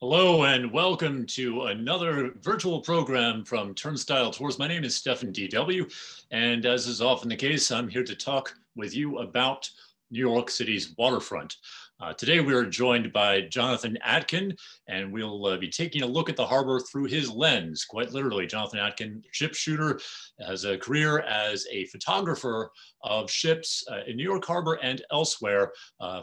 Hello and welcome to another virtual program from Turnstile Tours. My name is Stefan DW, and as is often the case, I'm here to talk with you about New York City's waterfront. Uh, today we are joined by Jonathan Atkin, and we'll uh, be taking a look at the harbor through his lens, quite literally. Jonathan Atkin, ship shooter, has a career as a photographer of ships uh, in New York Harbor and elsewhere, uh,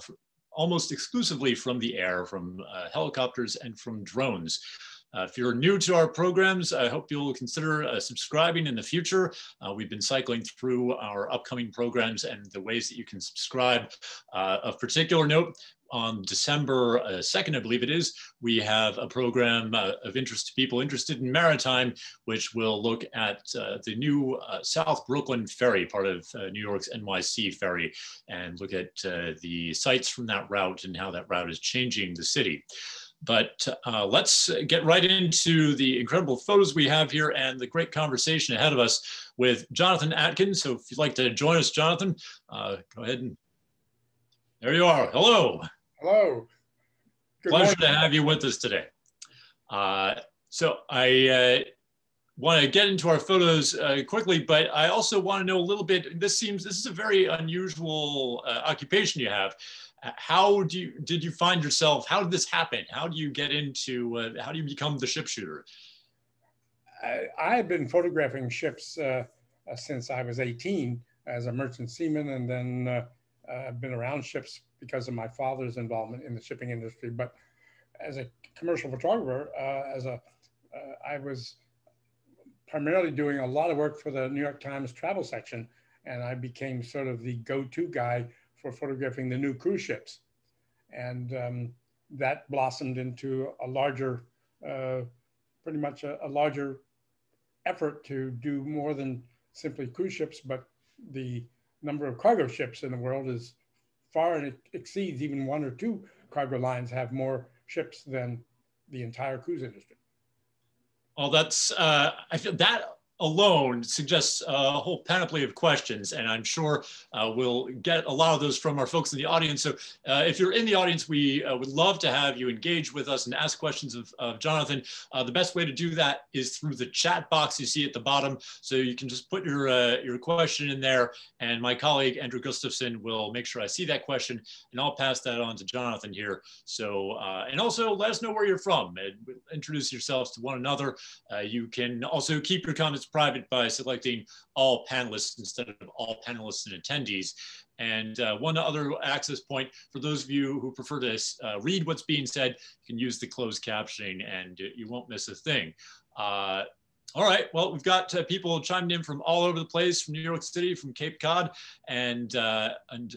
almost exclusively from the air, from uh, helicopters and from drones. Uh, if you're new to our programs, I hope you'll consider uh, subscribing in the future. Uh, we've been cycling through our upcoming programs and the ways that you can subscribe. Uh, of particular note, on December 2nd, uh, I believe it is, we have a program uh, of interest to people interested in maritime, which will look at uh, the new uh, South Brooklyn ferry, part of uh, New York's NYC ferry, and look at the sites from that route and how that route is changing the city. But let's get right into the incredible photos we have here and the great conversation ahead of us with Jonathan Atkins. So if you'd like to join us, Jonathan, go ahead and there you are. Hello. Hello. Good Pleasure morning. to have you with us today. Uh, so I uh, want to get into our photos uh, quickly, but I also want to know a little bit. This seems this is a very unusual uh, occupation you have. How do you did you find yourself? How did this happen? How do you get into? Uh, how do you become the ship shooter? I, have been photographing ships uh, since I was 18 as a merchant seaman, and then I've been around ships because of my father's involvement in the shipping industry. But as a commercial photographer, uh, as a uh, I was primarily doing a lot of work for the New York Times travel section, and I became sort of the go-to guy for photographing the new cruise ships, and um, that blossomed into a larger, uh, pretty much a, a larger effort to do more than simply cruise ships, but the number of cargo ships in the world is far and it exceeds even one or two cargo lines have more ships than the entire cruise industry. Well, that's uh, I feel that alone suggests a whole panoply of questions, and I'm sure uh, we'll get a lot of those from our folks in the audience. So uh, if you're in the audience, we uh, would love to have you engage with us and ask questions of, of Jonathan. Uh, the best way to do that is through the chat box you see at the bottom. So you can just put your, uh, your question in there, and my colleague, Andrew Gustafson, will make sure I see that question, and I'll pass that on to Jonathan here. So, uh, and also let us know where you're from and introduce yourselves to one another. you can also keep your comments private by selecting all panelists instead of all panelists and attendees. And uh, one other access point for those of you who prefer to uh, read what's being said, you can use the closed captioning and you won't miss a thing. Uh, all right, well, we've got uh, people chimed in from all over the place, from New York City, from Cape Cod, and, uh, and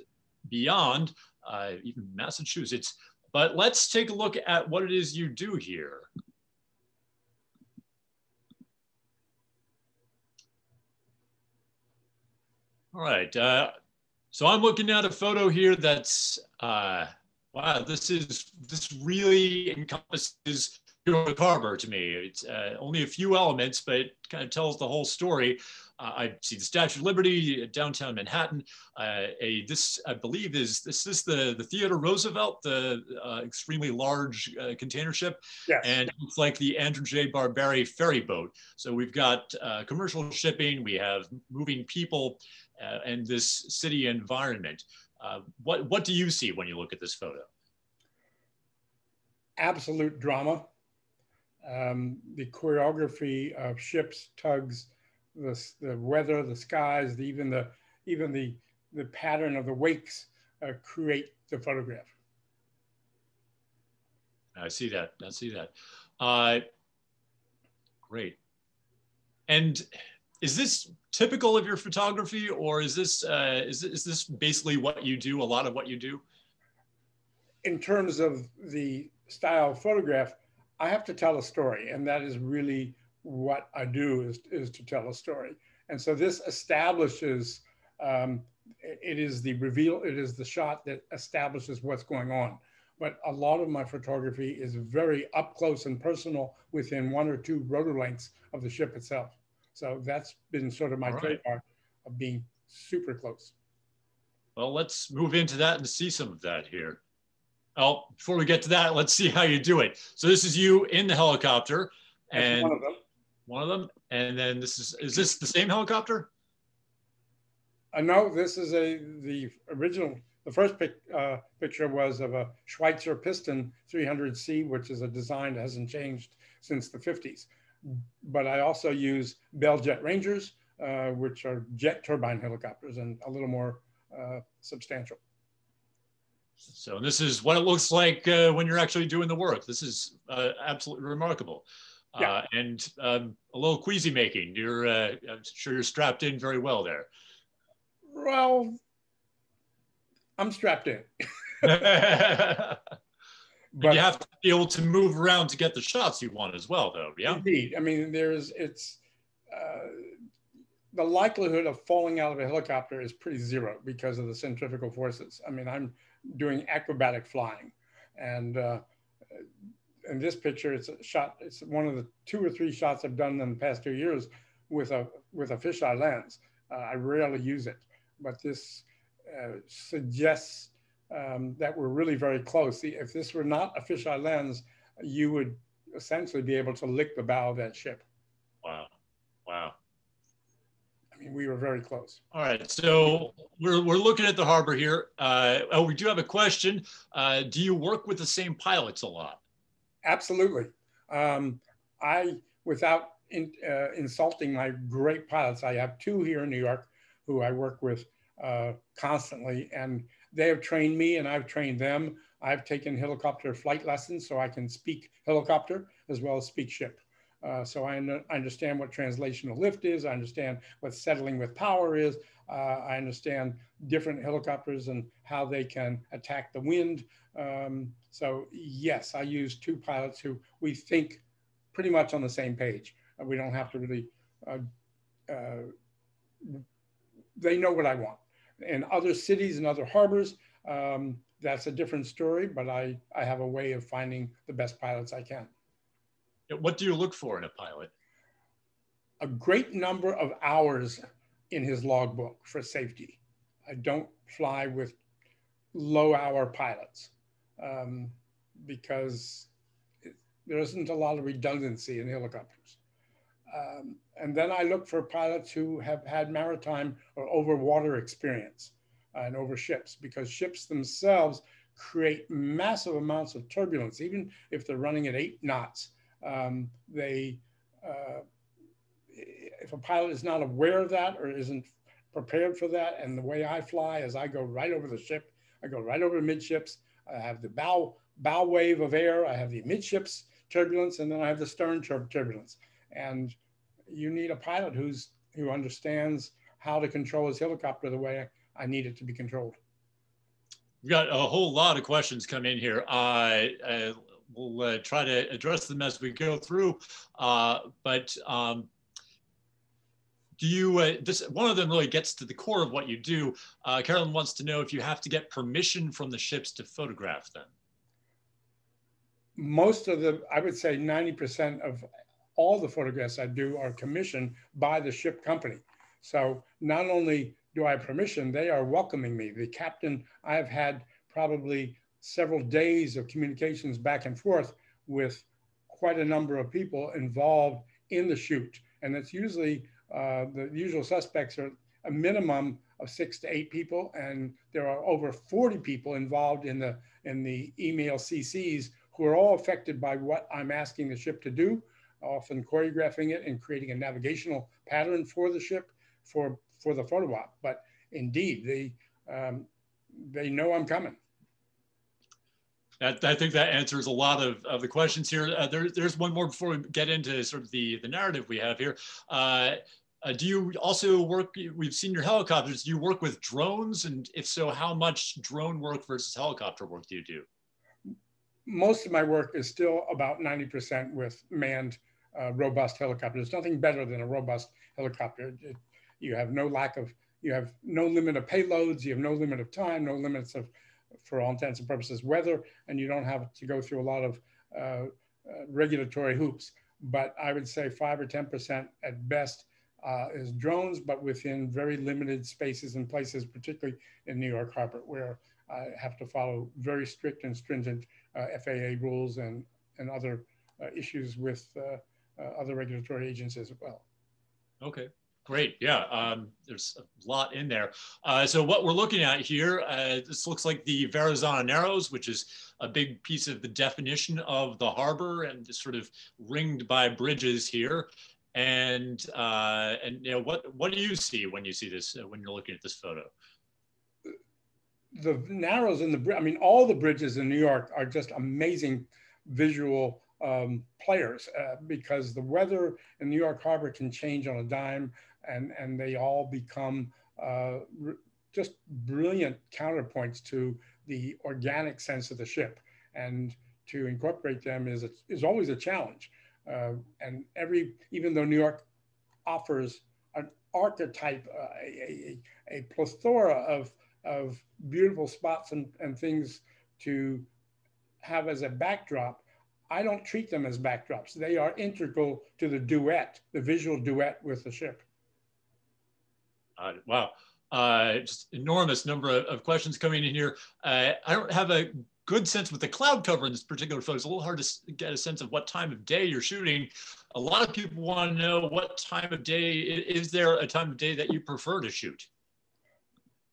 beyond, uh, even Massachusetts. But let's take a look at what it is you do here. All right. Uh, so I'm looking at a photo here that's, uh, wow, this is, this really encompasses York Harbor to me. It's uh, only a few elements, but it kind of tells the whole story. Uh, I see the Statue of Liberty, downtown Manhattan. Uh, a this I believe is this is the the Theodore Roosevelt, the uh, extremely large uh, container ship, yes. and it's like the Andrew J. Barberi ferry boat. So we've got uh, commercial shipping, we have moving people, uh, and this city environment. what what do you see when you look at this photo? Absolute drama. Um, the choreography of ships, tugs, the, the weather, the skies, the, even the even the the pattern of the wakes uh, create the photograph. I see that. I see that. Uh, great. And is this typical of your photography, or is this uh, is is this basically what you do? A lot of what you do. In terms of the style photograph, I have to tell a story, and that is really what I do is, is to tell a story. And so this establishes, um, it is the reveal, it is the shot that establishes what's going on. But a lot of my photography is very up close and personal within one or two rotor lengths of the ship itself. So that's been sort of my right. trademark of being super close. Well, let's move into that and see some of that here. Well, before we get to that, let's see how you do it. So this is you in the helicopter, and one of them. One of them, and then this is is this the same helicopter? Uh, no, this is a the original. The first pic, uh, picture was of a Schweizer Piston 300C, which is a design that hasn't changed since the 50s. But I also use Bell Jet Rangers, uh, which are jet turbine helicopters and a little more uh, substantial. So this is what it looks like uh, when you're actually doing the work. This is uh, absolutely remarkable. Yeah. Uh, and um, a little queasy making. You're, uh, I'm sure you're strapped in very well there. Well, I'm strapped in. but you have to be able to move around to get the shots you want as well, though. Yeah. Indeed. I mean, there's it's uh, the likelihood of falling out of a helicopter is pretty zero because of the centrifugal forces. I mean, I'm doing acrobatic flying. And uh, in this picture, it's a shot, it's one of the two or three shots I've done in the past two years with a, with a fisheye lens. Uh, I rarely use it, but this uh, suggests um, that we're really very close. If this were not a fisheye lens, you would essentially be able to lick the bow of that ship. Wow. Wow. I mean, we were very close. All right, so we're, we're looking at the harbor here. Uh, oh, we do have a question. Uh, do you work with the same pilots a lot? Absolutely. Um, I, without in, uh, insulting my great pilots, I have two here in New York who I work with uh, constantly, and they have trained me and I've trained them. I've taken helicopter flight lessons so I can speak helicopter as well as speak ship. Uh, so I, I, understand what translational lift is. I understand what settling with power is. Uh, I understand different helicopters and how they can attack the wind. Um, so yes, I use two pilots who we think pretty much on the same page. Uh, we don't have to really, uh, uh, they know what I want. In other cities and other harbors, um, that's a different story, but I, I have a way of finding the best pilots I can. What do you look for in a pilot? A great number of hours in his logbook for safety. I don't fly with low hour pilots um, because it, there isn't a lot of redundancy in helicopters. Um, and then I look for pilots who have had maritime or over water experience uh, and over ships because ships themselves create massive amounts of turbulence, even if they're running at eight knots um, they, uh, if a pilot is not aware of that or isn't prepared for that, and the way I fly is I go right over the ship, I go right over midships. I have the bow bow wave of air, I have the midships turbulence, and then I have the stern turbulence. And you need a pilot who's who understands how to control his helicopter the way I need it to be controlled. We've got a whole lot of questions come in here. Uh, uh, we'll uh, try to address them as we go through. Uh, but um, do you, uh, this, one of them really gets to the core of what you do. Uh, Carolyn wants to know if you have to get permission from the ships to photograph them. Most of the, I would say 90% of all the photographs I do are commissioned by the ship company. So not only do I have permission, they are welcoming me. The captain, I've had probably several days of communications back and forth with quite a number of people involved in the shoot. And it's usually uh, the usual suspects are a minimum of six to eight people, and there are over 40 people involved in the in the email CCs who are all affected by what I'm asking the ship to do, often choreographing it and creating a navigational pattern for the ship for for the photo op. But indeed, they um, they know I'm coming. That, I think that answers a lot of, of the questions here. Uh, there, there's one more before we get into sort of the, the narrative we have here. Uh, uh, do you also work, we've seen your helicopters, do you work with drones? And if so, how much drone work versus helicopter work do you do? Most of my work is still about 90% with manned uh, robust helicopters. Nothing better than a robust helicopter. It, you have no lack of, you have no limit of payloads, you have no limit of time, no limits of for all intents and purposes, weather, and you don't have to go through a lot of uh, uh, regulatory hoops. But I would say five or 10% at best uh, is drones, but within very limited spaces and places, particularly in New York Harbor, where I have to follow very strict and stringent uh, FAA rules and, and other uh, issues with other regulatory agencies as well. Okay. Great. Yeah, um, there's a lot in there. Uh, so what we're looking at here, uh, this looks like the Verrazano Narrows, which is a big piece of the definition of the harbor and sort of ringed by bridges here. And uh, and you know what what do you see when you see this uh, when you're looking at this photo? The Narrows and the I mean all the bridges in New York are just amazing visual um, players uh, because the weather in New York Harbor can change on a dime and, and they all become uh, just brilliant counterpoints to the organic sense of the ship. And to incorporate them is, a, is always a challenge. Uh, and every, even though New York offers an archetype, uh, a, a, a, plethora of, of beautiful spots and, and things to have as a backdrop, I don't treat them as backdrops. They are integral to the duet, the visual duet with the ship. Uh, wow. Uh, just enormous number of, of, questions coming in here. Uh, I don't have a good sense with the cloud cover in this particular photo. It's a little hard to get a sense of what time of day you're shooting. A lot of people want to know what time of day, is there a time of day that you prefer to shoot?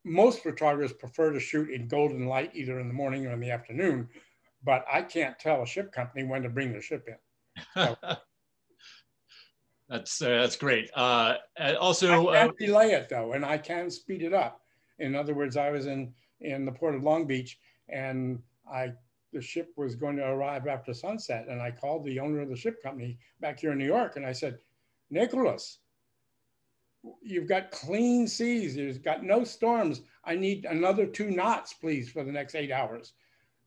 Most photographers prefer to shoot in golden light, either in the morning or in the afternoon, but I can't tell a ship company when to bring their ship in. So That's uh, that's great. Uh, also, I can uh, delay it though, and I can speed it up. In other words, I was in in the port of Long Beach, and I the ship was going to arrive after sunset, and I called the owner of the ship company back here in New York, and I said, Nicholas, you've got clean seas, you've got no storms. I need another two knots, please, for the next eight hours,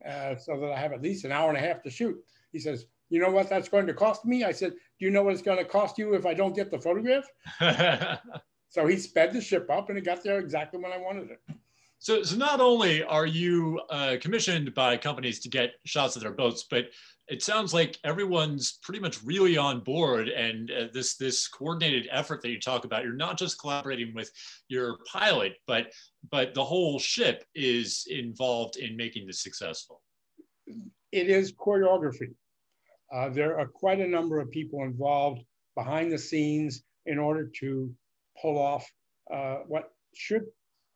uh, so that I have at least an hour and a half to shoot. He says, you know what that's going to cost me? I said, do you know what it's going to cost you if I don't get the photograph? so he sped the ship up and it got there exactly when I wanted it. So, so not only are you uh, commissioned by companies to get shots of their boats, but it sounds like everyone's pretty much really on board and uh, this this coordinated effort that you talk about you're not just collaborating with your pilot but but the whole ship is involved in making this successful. It is choreography. Uh, there are quite a number of people involved behind the scenes in order to pull off uh, what should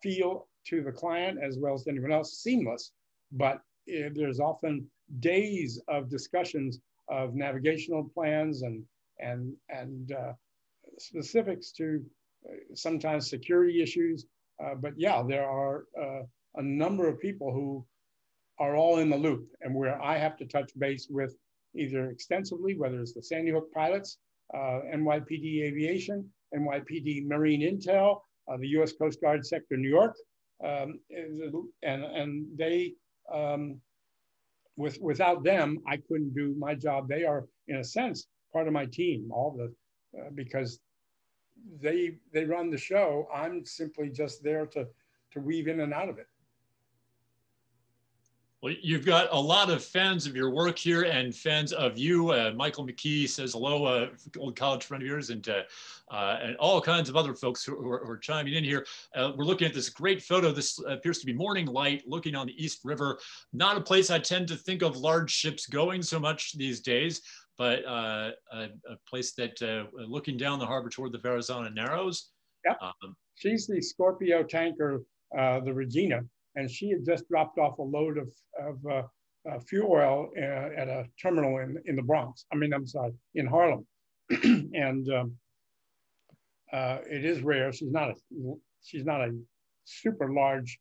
feel to the client as well as anyone else seamless. But uh, there's often days of discussions of navigational plans and and and uh, specifics to uh, sometimes security issues. Uh, but yeah, there are a number of people who are all in the loop and where I have to touch base with either extensively, whether it's the Sandy Hook pilots, uh, NYPD Aviation, NYPD Marine Intel, uh, the U.S. Coast Guard Sector New York, um, and and they, um, with without them, I couldn't do my job. They are, in a sense, part of my team. All the uh, because they they run the show. I'm simply just there to to weave in and out of it. Well, you've got a lot of fans of your work here and fans of you. Uh, Michael McKee says hello, uh, old college friend of yours, and uh, uh and all kinds of other folks who, who, are, who are, chiming in here. Uh, we're looking at this great photo. This appears to be morning light looking on the East River. Not a place I tend to think of large ships going so much these days, but uh, a, a, place that looking down the harbor toward the Verrazano Narrows. Yep. Um, She's the Scorpio tanker, the Regina and she had just dropped off a load of, of uh, uh, fuel oil uh, at a terminal in, in the Bronx. I mean, I'm sorry, in Harlem. and um, uh, it is rare. She's not a she's not a super large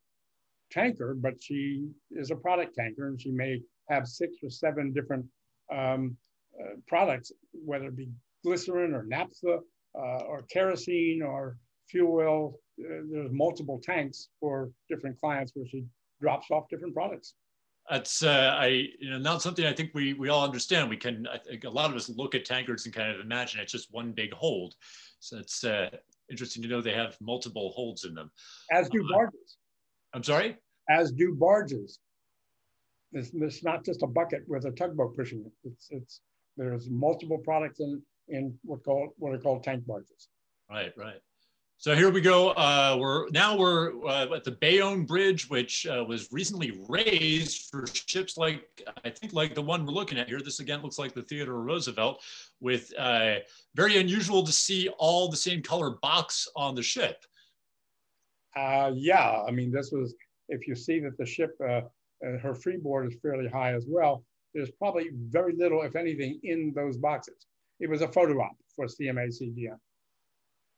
tanker, but she is a product tanker, and she may have six or seven different um, uh, products, whether it be glycerin or naphtha uh, or kerosene or fuel oil there's multiple tanks for different clients where she drops off different products. That's uh, I you know not something I think we we all understand. We can I think a lot of us look at tankers and kind of imagine it's just one big hold. So it's uh, interesting to know they have multiple holds in them. As do uh, barges. I'm sorry. As do barges. It's, it's not just a bucket with a tugboat pushing it. It's it's there's multiple products in in what called what are called tank barges. Right, right. So here we go. Uh, we're now we're uh, at the Bayonne Bridge, which uh, was recently raised for ships like I think like the one we're looking at here. This again looks like the Theodore Roosevelt, with uh, very unusual to see all the same color box on the ship. Uh, yeah, I mean this was if you see that the ship uh, her freeboard is fairly high as well. There's probably very little, if anything, in those boxes. It was a photo op for CMA CGM.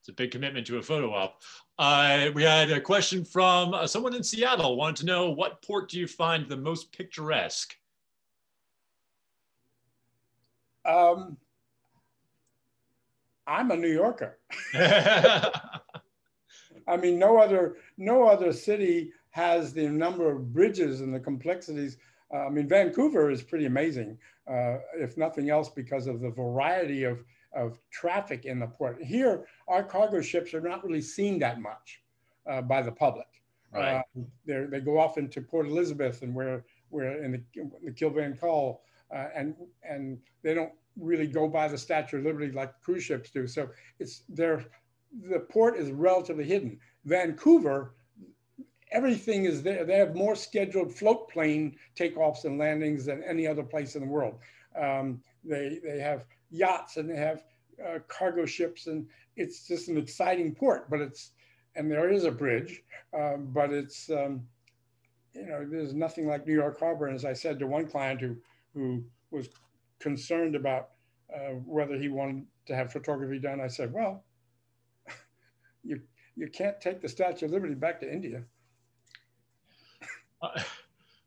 It's a big commitment to a photo op. Uh, we had a question from uh, someone in Seattle wanted to know what port do you find the most picturesque? Um, I'm a New Yorker. I mean, no other no other city has the number of bridges and the complexities. Uh, I mean, Vancouver is pretty amazing, uh, if nothing else, because of the variety of of traffic in the port. Here, our cargo ships are not really seen that much uh, by the public. Right. Uh, they go off into Port Elizabeth and where we're in the, the Kill Van Kull, uh, and and they don't really go by the Statue of Liberty like cruise ships do. So it's there. The port is relatively hidden. Vancouver, everything is there. They have more scheduled float plane takeoffs and landings than any other place in the world. Um, they they have yachts and they have uh, cargo ships, and it's just an exciting port. But it's and there is a bridge, um, but it's um, you know there's nothing like New York Harbor. And as I said to one client who who was concerned about uh, whether he wanted to have photography done, I said, well, you you can't take the Statue of Liberty back to India.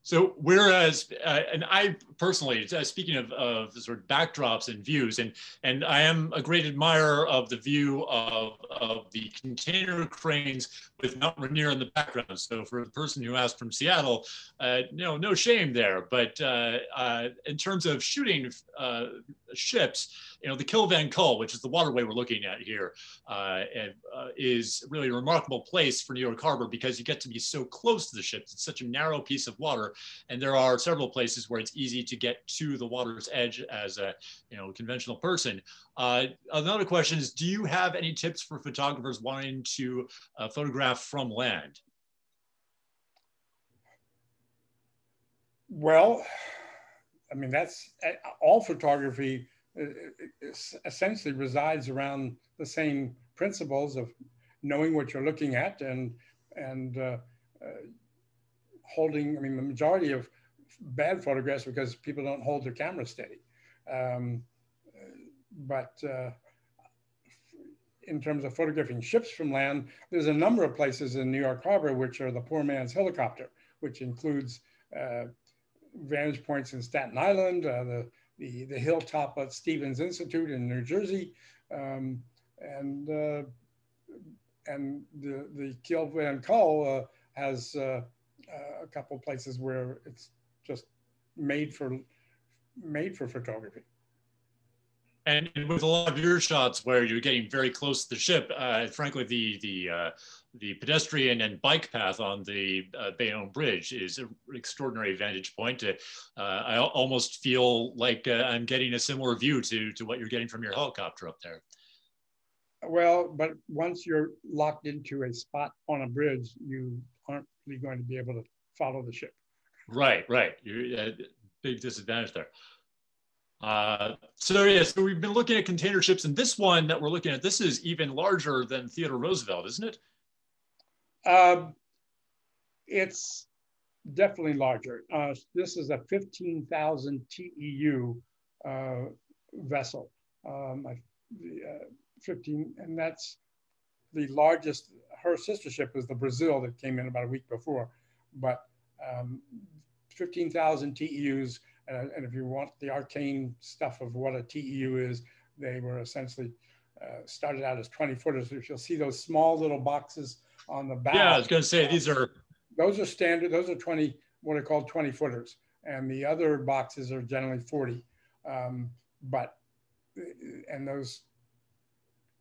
So whereas, uh, and I personally, uh, speaking of, of sort of backdrops and views, and and I am a great admirer of the view of, of the container cranes with Mount Rainier in the background. So for the person who asked from Seattle, uh, no, no shame there. But uh, uh, in terms of shooting uh, ships, you know, the Kill Van Kull, which is the waterway we're looking at here, uh, and, uh, is really a remarkable place for New York Harbor because you get to be so close to the ships. It's such a narrow piece of water, and there are several places where it's easy to get to the water's edge as a you know conventional person. Uh, another question is, do you have any tips for photographers wanting to uh, photograph from land? Well, I mean, that's all photography essentially resides around the same principles of knowing what you're looking at and and uh, uh, holding. I mean, the majority of bad photographs because people don't hold their camera steady. Um, but uh, in terms of photographing ships from land, there's a number of places in New York Harbor which are the poor man's helicopter, which includes uh, vantage points in Staten Island, uh, the the, the hilltop at Stevens Institute in New Jersey, um, and uh, and the the Kill Van Kull uh, has uh, uh, a couple places where it's just made for made for photography. And, with a lot of your shots where you're getting very close to the ship, uh, frankly, the the uh, the pedestrian and bike path on the uh, Bayonne Bridge is an extraordinary vantage point. To, uh, I almost feel like uh, I'm getting a similar view to to what you're getting from your helicopter up there. Well, but once you're locked into a spot on a bridge, you aren't really going to be able to follow the ship. Right, right. You're a big disadvantage there. Uh, so yeah, so we've been looking at container ships, and this one that we're looking at, this is even larger than Theodore Roosevelt, isn't it? Um, it's definitely larger. Uh, this is a 15,000 TEU uh, vessel. Um, uh, 15, and that's the largest. Her sister ship was the Brazil that came in about a week before, but um, 15,000 TEUs and, and if you want the arcane stuff of what a TEU is, they were essentially uh, started out as 20 footers. If you'll see those small little boxes on the back. Yeah, I was going to say these are. Those are standard. Those are 20, what are called 20 footers. And the other boxes are generally 40. Um, but, and those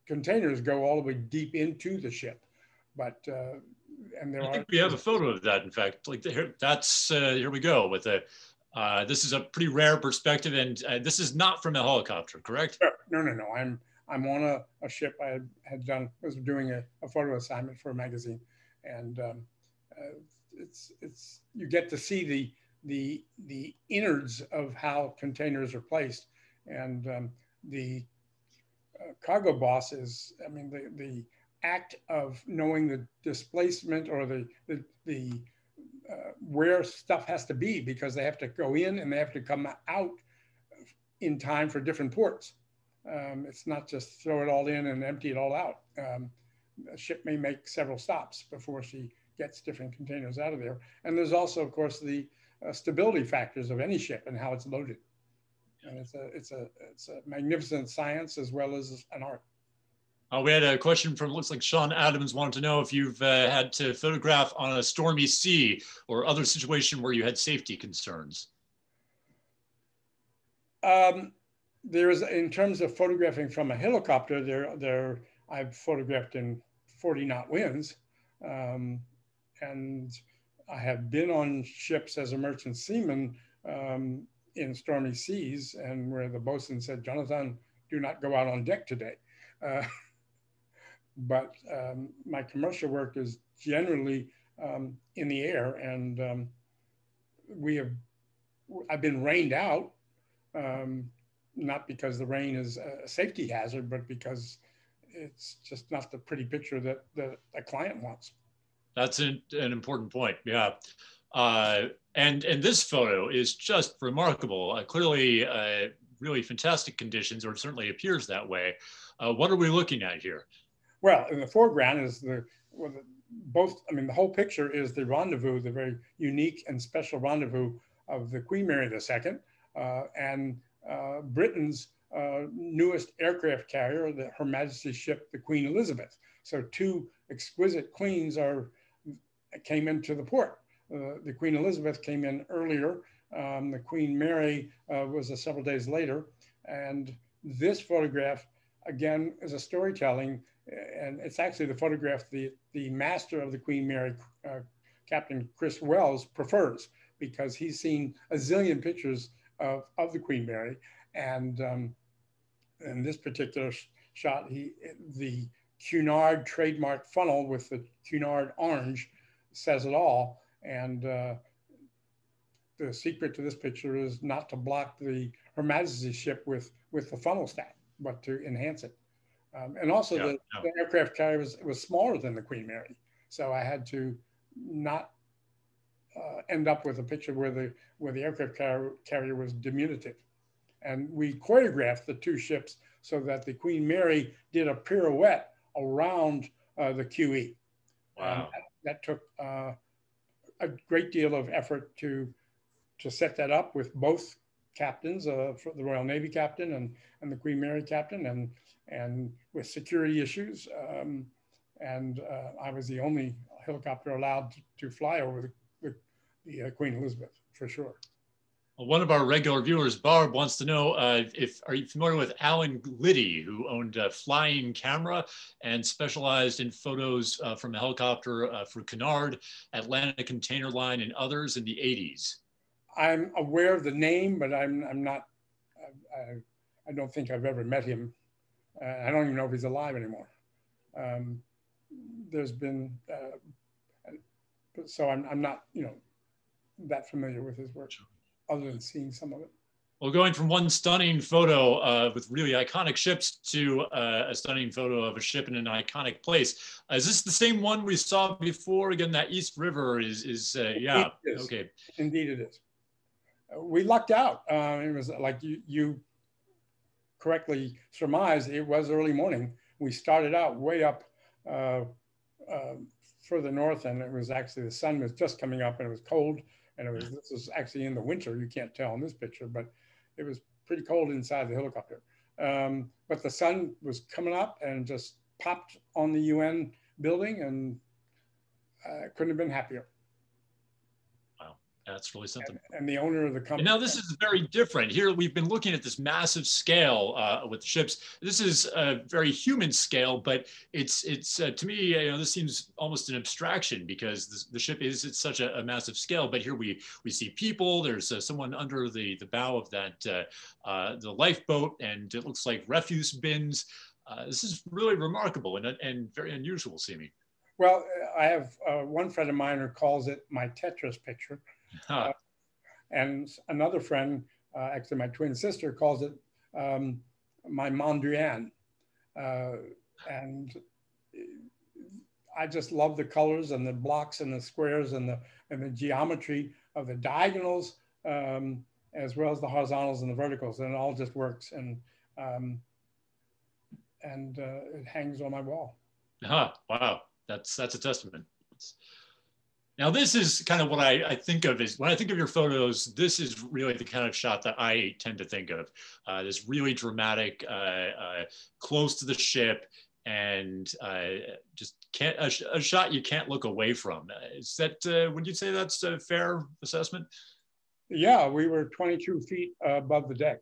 containers go all the way deep into the ship. But, uh, and there I are. think we have a photo of that. In fact, like the, that's, uh, here we go with a, uh, this is a pretty rare perspective, and uh, this is not from a helicopter, correct? No, no, no. I'm I'm on a, a ship I had, done, was doing a, a, photo assignment for a magazine. And um, uh, it's, it's, you get to see the, the, the innards of how containers are placed. And um, the uh, cargo boss is, I mean, the, the act of knowing the displacement or the, the, the where stuff has to be because they have to go in and they have to come out in time for different ports. Um, it's not just throw it all in and empty it all out. Um, a ship may make several stops before she gets different containers out of there. And there's also, of course, the uh, stability factors of any ship and how it's loaded. And it's a, it's a, it's a magnificent science as well as an art. Uh, we had a question from looks like Sean Adams wanted to know if you've uh, had to photograph on a stormy sea or other situation where you had safety concerns. Um, there is, in terms of photographing from a helicopter, there, there I've photographed in 40 knot winds, um, and I have been on ships as a merchant seaman um, in stormy seas, and where the bosun said, "Jonathan, do not go out on deck today." Uh, but um, my commercial work is generally um, in the air, and um, we have I've been rained out, um, not because the rain is a safety hazard, but because it's just not the pretty picture that, that a client wants. That's an, an important point. Yeah. Uh, and, and this photo is just remarkable. Uh, clearly, uh, really fantastic conditions, or certainly appears that way. Uh, what are we looking at here? Well, in the foreground is the, well, the, both, I mean, the whole picture is the rendezvous, the very unique and special rendezvous of the Queen Mary II uh, and uh, Britain's uh, newest aircraft carrier, the Her Majesty's ship, the Queen Elizabeth. So two exquisite queens are came into the port. Uh, the Queen Elizabeth came in earlier. Um, the Queen Mary uh, was a several days later. And this photograph, again, is a storytelling and it's actually the photograph the, the master of the Queen Mary, uh, Captain Chris Wells, prefers because he's seen a zillion pictures of, of the Queen Mary. And um, in this particular sh shot, he the Cunard trademark funnel with the Cunard orange says it all. And uh, the secret to this picture is not to block the Her Majesty's ship with, with the funnel stack, but to enhance it. Um, and also, yeah, the, yeah. the, aircraft carrier was, was smaller than the Queen Mary. So I had to not uh, end up with a picture where the, where the aircraft car carrier was diminutive. And we choreographed the two ships so that the Queen Mary did a pirouette around uh, the QE. Wow. That, that, took uh, a great deal of effort to, to set that up with both captains, uh, the Royal Navy captain and, and the Queen Mary captain. And and with security issues. Um, and uh, I was the only helicopter allowed to, to fly over the, the, the uh, Queen Elizabeth for sure. Well, one of our regular viewers, Barb, wants to know uh, if are you familiar with Alan Liddy, who owned a flying camera and specialized in photos uh, from a helicopter uh, for Cunard, Atlantic Container Line, and others in the 80s. I'm aware of the name, but I'm, I'm not, I, I don't think I've ever met him uh, I don't even know if he's alive anymore. Um, there's been, uh, so I'm, I'm not, you know, that familiar with his work other than seeing some of it. Well, going from one stunning photo uh, with really iconic ships to uh, a stunning photo of a ship in an iconic place. Uh, is this the same one we saw before? Again, that East River is, is uh, yeah, is. okay. Indeed it is. Uh, we lucked out. Uh, it was like you, you correctly surmised, it was early morning. We started out way up uh, uh, further north, and it was actually the sun was just coming up, and it was cold. And it was this was actually in the winter. You can't tell in this picture, but it was pretty cold inside the helicopter. Um, but the sun was coming up and just popped on the UN building, and I couldn't have been happier. That's really something. And, and, the owner of the company. And now this is very different. Here we've been looking at this massive scale uh, with ships. This is a very human scale, but it's it's uh, to me, you know, this seems almost an abstraction because this, the ship is at such a, a, massive scale. But here we we see people. There's uh, someone under the the bow of that uh, uh, the lifeboat, and it looks like refuse bins. Uh, this is really remarkable and, and very unusual seeming. Well, I have uh, one friend of mine who calls it my Tetris picture. Huh. Uh, and another friend, uh, actually my twin sister, calls it um, my Mondrian. Uh, and I just love the colors and the blocks and the squares and the, and the geometry of the diagonals, um, as well as the horizontals and the verticals. And it all just works. And, um, and uh, it hangs on my wall. Huh, wow, that's, that's a testament. Now, this is kind of what I, I, think of is when I think of your photos, this is really the kind of shot that I tend to think of. Uh, this really dramatic, uh, uh, close to the ship, and uh, just can't a, a, shot you can't look away from. Is that uh, would you say that's a fair assessment? Yeah, we were 22 feet above the deck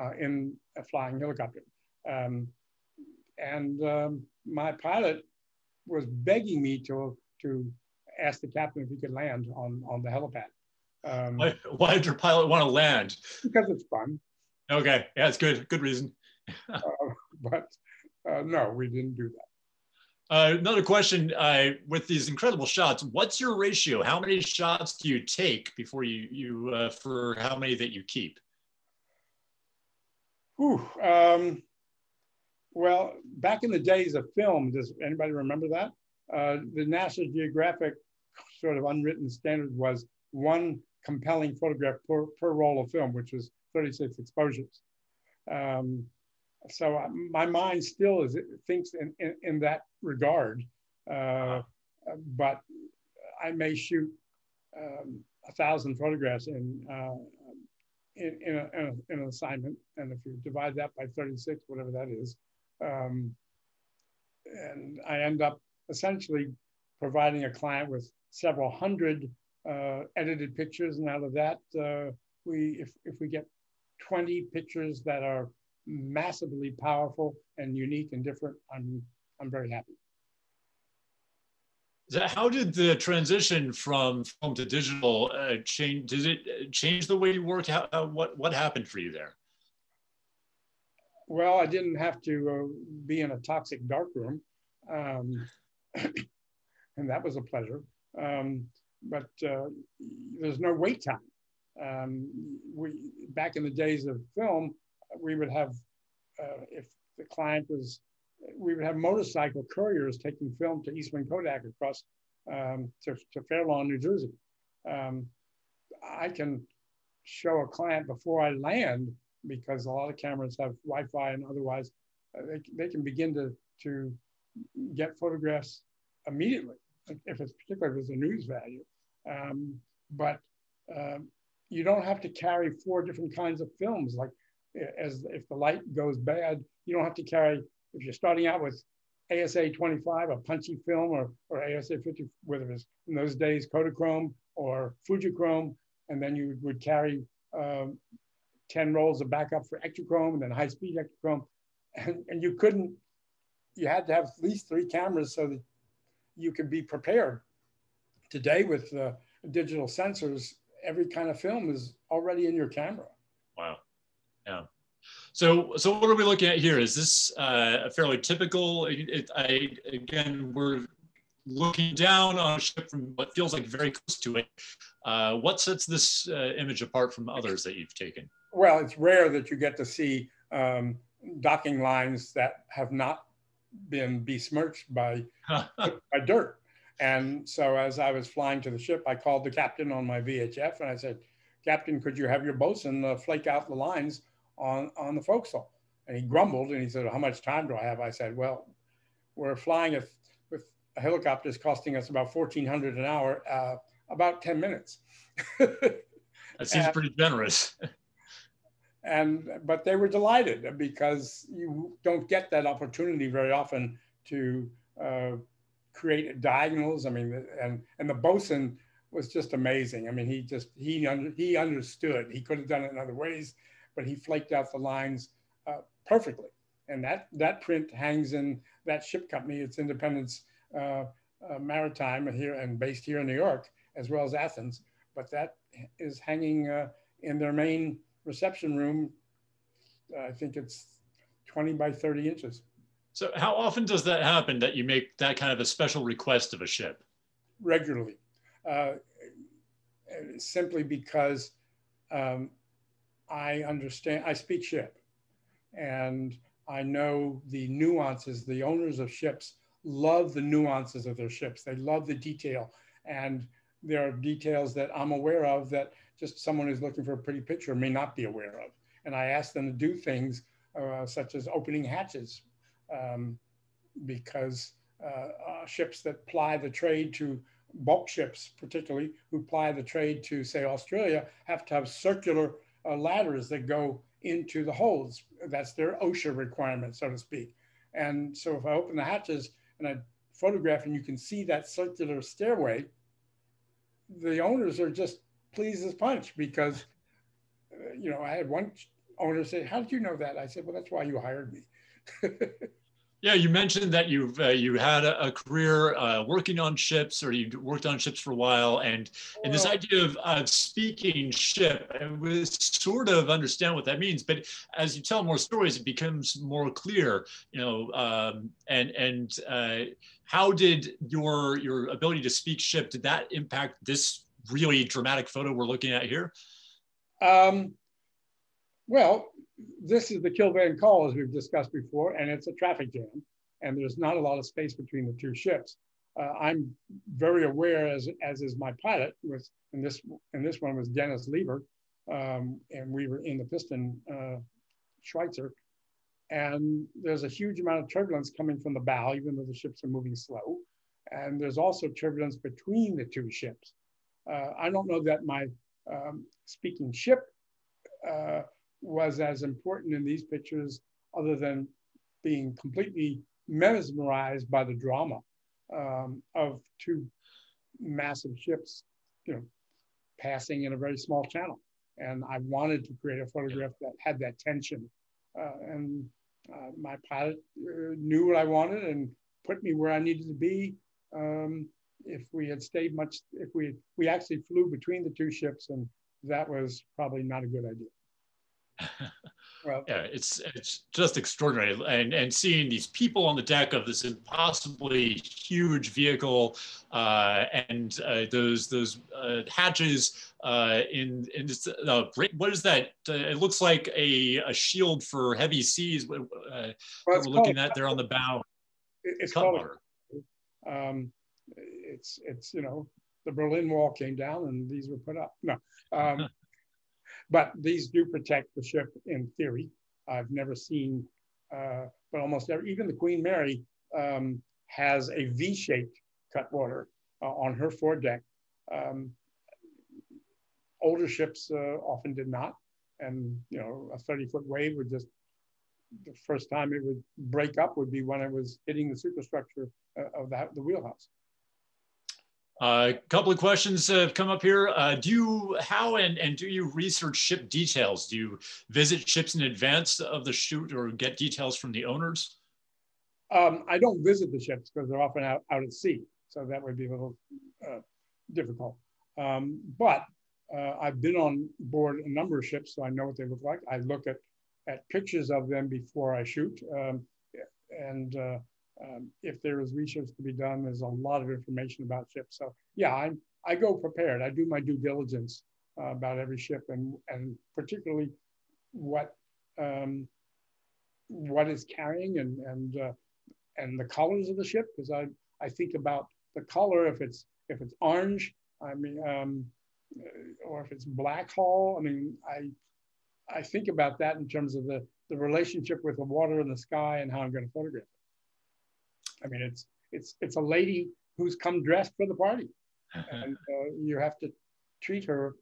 uh, in a flying helicopter, um, and um, my pilot was begging me to to asked the captain if he could land on, on the helipad. Um, why, why, did your pilot want to land? Because it's fun. Okay, yeah, it's good. Good reason. uh, but uh, no, we didn't do that. Uh, another question uh, with these incredible shots, what's your ratio? How many shots do you take before you, you uh, for how many that you keep? Whew, um, well, back in the days of film, does anybody remember that? Uh, the National Geographic sort of unwritten standard was one compelling photograph per, per roll of film, which was 36 exposures. Um, so uh, my mind still is thinks in, in, in that regard, uh, but I may shoot um, a thousand photographs in, uh, in, in, a, in, a, in, an assignment. And if you divide that by 36, whatever that is, um, and I end up essentially providing a client with several hundred uh, edited pictures. And out of that, uh, we, if, if we get 20 pictures that are massively powerful and unique and different, I'm, I'm very happy. How did the transition from film to digital uh, change? Did it change the way you worked? How, uh, what, what happened for you there? Well, I didn't have to uh, be in a toxic darkroom. Um, and that was a pleasure. Um, but uh, there's no wait time. Um, we back in the days of film, we would have uh, if the client was, we would have motorcycle couriers taking film to Eastman Kodak across um, to, to Fair Lawn, New Jersey. Um, I can show a client before I land because a lot of cameras have Wi-Fi and otherwise uh, they, they can begin to to get photographs immediately, if it's particularly if it's a news value. Um, but um, you don't have to carry four different kinds of films. Like as if the light goes bad, you don't have to carry, if you're starting out with ASA 25, a punchy film, or, or ASA 50, whether it's in those days Kodachrome or Fujichrome, and then you would carry um, 10 rolls of backup for Ektachrome and then high speed Ektachrome. And, and you couldn't you had to have at least three cameras so that you can be prepared. Today, with uh, digital sensors, every kind of film is already in your camera. Wow. Yeah. So, so what are we looking at here? Is this uh, a fairly typical? It, I again, we're looking down on a ship from what feels like very close to it. Uh, what sets this uh, image apart from others that you've taken? Well, it's rare that you get to see um, docking lines that have not been besmirched by, by dirt. And so as I was flying to the ship, I called the captain on my VHF and I said, Captain, could you have your bosun uh, flake out the lines on, on the forecastle? And he grumbled and he said, how much time do I have? I said, well, we're flying a, with a helicopter is costing us about 1400 an hour, uh, about 10 minutes. that seems and, pretty generous. And but they were delighted because you don't get that opportunity very often to uh, create diagonals. I mean, and and the bosun was just amazing. I mean, he just he under, he understood. He could have done it in other ways, but he flaked out the lines uh, perfectly. And that that print hangs in that ship company. It's Independence uh, uh Maritime here and based here in New York as well as Athens. But that is hanging uh, in their main reception room, I think it's 20 by 30 inches. So how often does that happen that you make that kind of a special request of a ship? Regularly, uh, simply because um, I understand, I speak ship and I know the nuances. The owners of ships love the nuances of their ships. They love the detail. And there are details that I'm aware of that just someone who's looking for a pretty picture may not be aware of. And I ask them to do things uh, such as opening hatches um, because uh, uh, ships that ply the trade to bulk ships, particularly who ply the trade to, say, Australia, have to have circular uh, ladders that go into the holds. That's their OSHA requirement, so to speak. And so if I open the hatches and I photograph and you can see that circular stairway, the owners are just pleased as punch because, uh, you know, I had one owner say, how did you know that? I said, well, that's why you hired me. Yeah, you mentioned that you've uh, you had a, a career uh, working on ships, or you worked on ships for a while, and and this idea of, of speaking ship, and we sort of understand what that means. But as you tell more stories, it becomes more clear, you know. Um, and and uh, how did your your ability to speak ship did that impact this really dramatic photo we're looking at here? Um, well, this is the Kill Van Kull, as we've discussed before, and it's a traffic jam, and there's not a lot of space between the two ships. Uh, I'm very aware, as, as is my pilot, was and this and this one was Dennis Lever, um, and we were in the piston uh, Schweizer, and there's a huge amount of turbulence coming from the bow, even though the ships are moving slow, and there's also turbulence between the two ships. Uh, I don't know that my um, speaking ship uh, was as important in these pictures other than being completely mesmerized by the drama um, of two massive ships, you know, passing in a very small channel. And I wanted to create a photograph that had that tension. Uh, and uh, my pilot uh, knew what I wanted and put me where I needed to be. Um, if we had stayed much, if we we actually flew between the two ships, and that was probably not a good idea. Well, yeah, it's it's just extraordinary, and and seeing these people on the deck of this impossibly huge vehicle, uh, and uh, those those uh, hatches uh, in in this, uh, what is that? Uh, it looks like a, a shield for heavy seas. Uh, well, we're looking at there on the bow. It's called. Um, it's it's you know the Berlin Wall came down and these were put up. No. Um, But these do protect the ship in theory. I've never seen, uh, but almost every, even the Queen Mary um, has a V-shaped cutwater uh, on her foredeck. Um, older ships uh, often did not. And, you know, a 30 foot wave would just, the first time it would break up would be when it was hitting the superstructure uh, of the, the wheelhouse. A couple of questions have come up here. Uh, do you, how and, and do you research ship details? Do you visit ships in advance of the shoot or get details from the owners? Um, I don't visit the ships because they're often out, out at sea. So that would be a little uh, difficult. Um, but uh, I've been on board a number of ships, so I know what they look like. I look at, at pictures of them before I shoot. Um, and uh, um, if there is research to be done, there's a lot of information about ships. So yeah, I'm, I go prepared. I do my due diligence uh, about every ship and, and particularly what, um, what is carrying and, and, uh, and the colors of the ship. Because I, I think about the color, if it's, if it's orange, I mean, um, or if it's black hull, I mean, I, I think about that in terms of the, the relationship with the water and the sky and how I'm going to photograph it. I mean, it's it's it's a lady who's come dressed for the party, and uh, you have to treat her.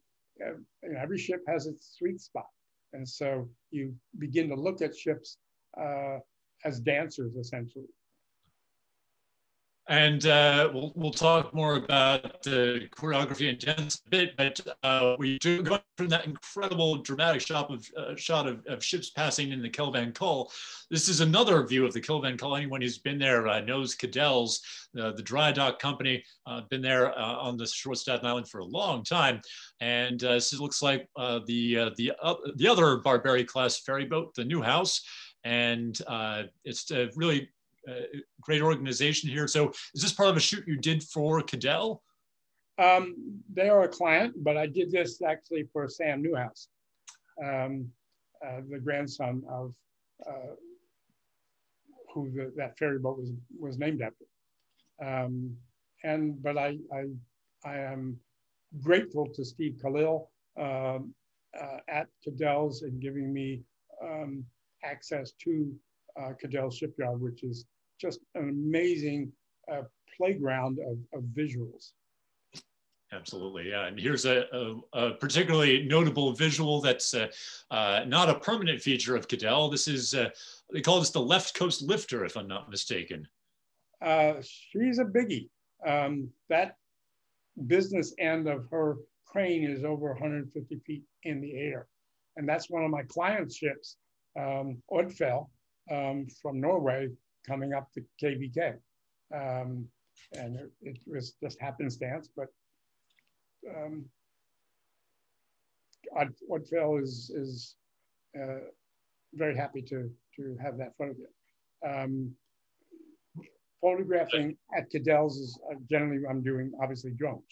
Uh, you know, every ship has its sweet spot, and so you begin to look at ships uh, as dancers, essentially. And uh, we'll, we'll talk more about the choreography and dance a bit, but uh, we do go from that incredible dramatic shot of uh, shot of, of, ships passing in the Kill Van Kull. This is another view of the Kill Van Kull. Anyone who's been there uh, knows Caddell's, the dry dock company, uh, been there uh, on the shore of Staten Island for a long time. And this looks like the the the other Barberi class ferry boat, the Newhouse. and it's a really great organization here. So is this part of a shoot you did for Caddell? Um, they are a client, but I did this actually for Sam Newhouse, um, uh, the grandson of uh, who the, that ferry boat was was named after. Um, and but I, I I am grateful to Steve Kalil um, uh, at Caddell's and giving me um, access to uh, Caddell Shipyard, which is just an amazing uh, playground of, of visuals. Absolutely, yeah. And here's a, a, a particularly notable visual that's uh, uh, not a permanent feature of Caddell. This is, uh, they call this the left coast lifter, if I'm not mistaken. Uh, she's a biggie. Um, that business end of her crane is over 150 feet in the air. And that's one of my client's ships, um, um, from Norway, coming up to KVK. Um, and it, it, was just happenstance, but um, Odfjell is, is uh, very happy to, to have that photograph. Um, photographing at Caddell's is uh, generally I'm doing obviously drones.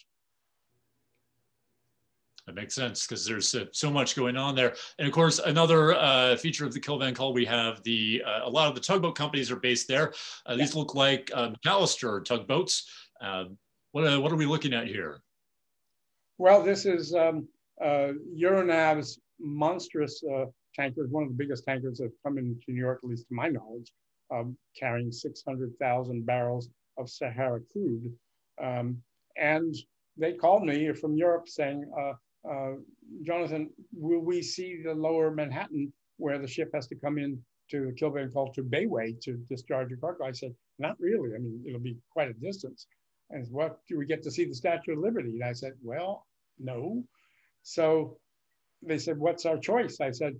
That makes sense because there's uh, so much going on there. And of course, another uh, feature of the Kill Van Kull, we have the, uh, a lot of the tugboat companies are based there. Uh, these look like uh, McAllister tugboats. Um, what, what are we looking at here? Well, this is um, Euronav's monstrous tankers, one of the biggest tankers that come into New York, at least to my knowledge, um, carrying 600,000 barrels of Sahara crude. Um, and they called me from Europe saying, uh, Jonathan, will we see the lower Manhattan where the ship has to come in to the Kill Van Kull to Bayway to discharge your cargo? I said, not really. I mean, it'll be quite a distance. And what do we get to see the Statue of Liberty? And I said, well, no. So they said, what's our choice? I said,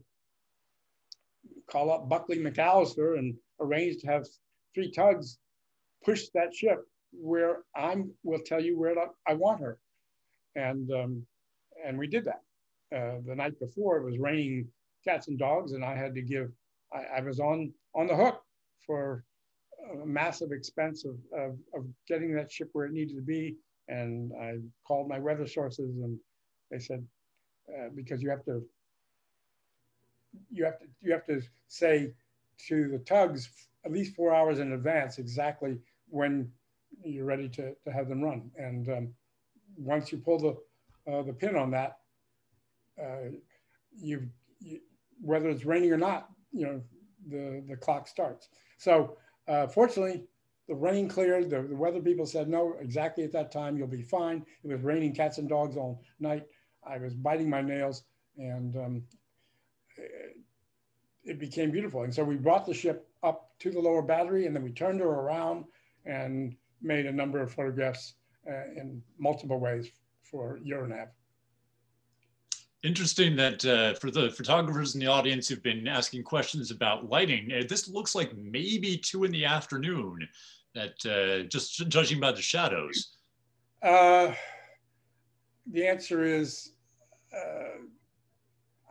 call up Buckley McAllister and arrange to have three tugs push that ship where I'm will tell you where I want her. And um, and we did that. Uh, the night before it was raining cats and dogs, and I had to give. I, I was on on the hook for a massive expense of, of, of getting that ship where it needed to be. And I called my weather sources, and they said uh, because you have to you have to you have to say to the tugs at least four hours in advance exactly when you're ready to, to have them run. And um, once you pull the uh, the pin on that, uh, you've, you, whether it's raining or not, you know, the, the clock starts. So uh, fortunately, the rain cleared. The, the, weather people said, no, exactly at that time, you'll be fine. It was raining cats and dogs all night. I was biting my nails and um, it, it became beautiful. And so we brought the ship up to the lower battery and then we turned her around and made a number of photographs uh, in multiple ways for Euronav. Interesting that uh, for the photographers in the audience who've been asking questions about lighting, uh, this looks like maybe two in the afternoon, that uh, just judging by the shadows. Uh, the answer is, uh,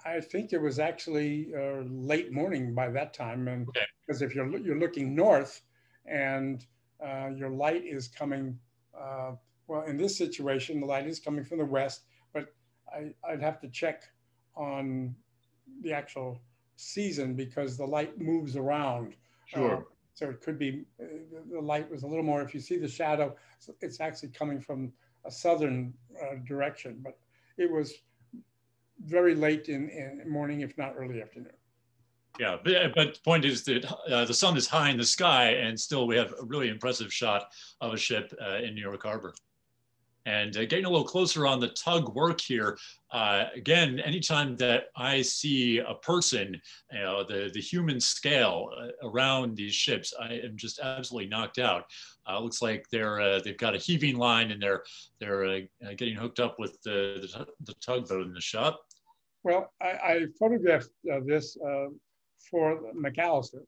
I think it was actually uh, late morning by that time, and because okay. if you're you're looking north, and your light is coming well, in this situation, the light is coming from the west, but I, would have to check on the actual season because the light moves around. Sure. Uh, so it could be uh, the light was a little more. If you see the shadow, it's actually coming from a southern uh, direction, but it was very late in, in morning, if not early afternoon. Yeah, but, but the point is that uh, the sun is high in the sky, and still we have a really impressive shot of a ship uh, in New York Harbor. And uh, getting a little closer on the tug work here, uh, again, anytime that I see a person, you know, the, the human scale uh, around these ships, I am just absolutely knocked out. Uh, looks like they're, uh, they've got a heaving line and they're, they're uh, getting hooked up with the, the, the, tugboat in the shop. Well, I, I photographed this for McAllister,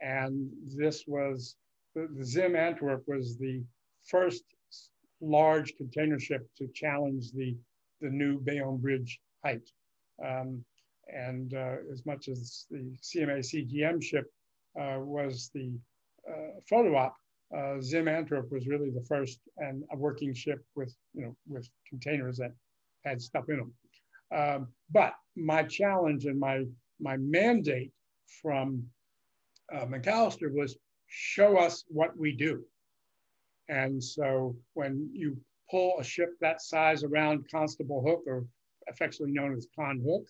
and this was, the, the Zim Antwerp was the first large container ship to challenge the, the new Bayonne Bridge height. Um, and uh, as much as the CMA CGM ship uh, was the uh, photo op, uh, Zim Antwerp was really the first and a working ship with, you know, with containers that had stuff in them. Um, but my challenge and my, my mandate from uh, McAllister was show us what we do. And so when you pull a ship that size around Constable Hook, or affectionately known as Con Hook,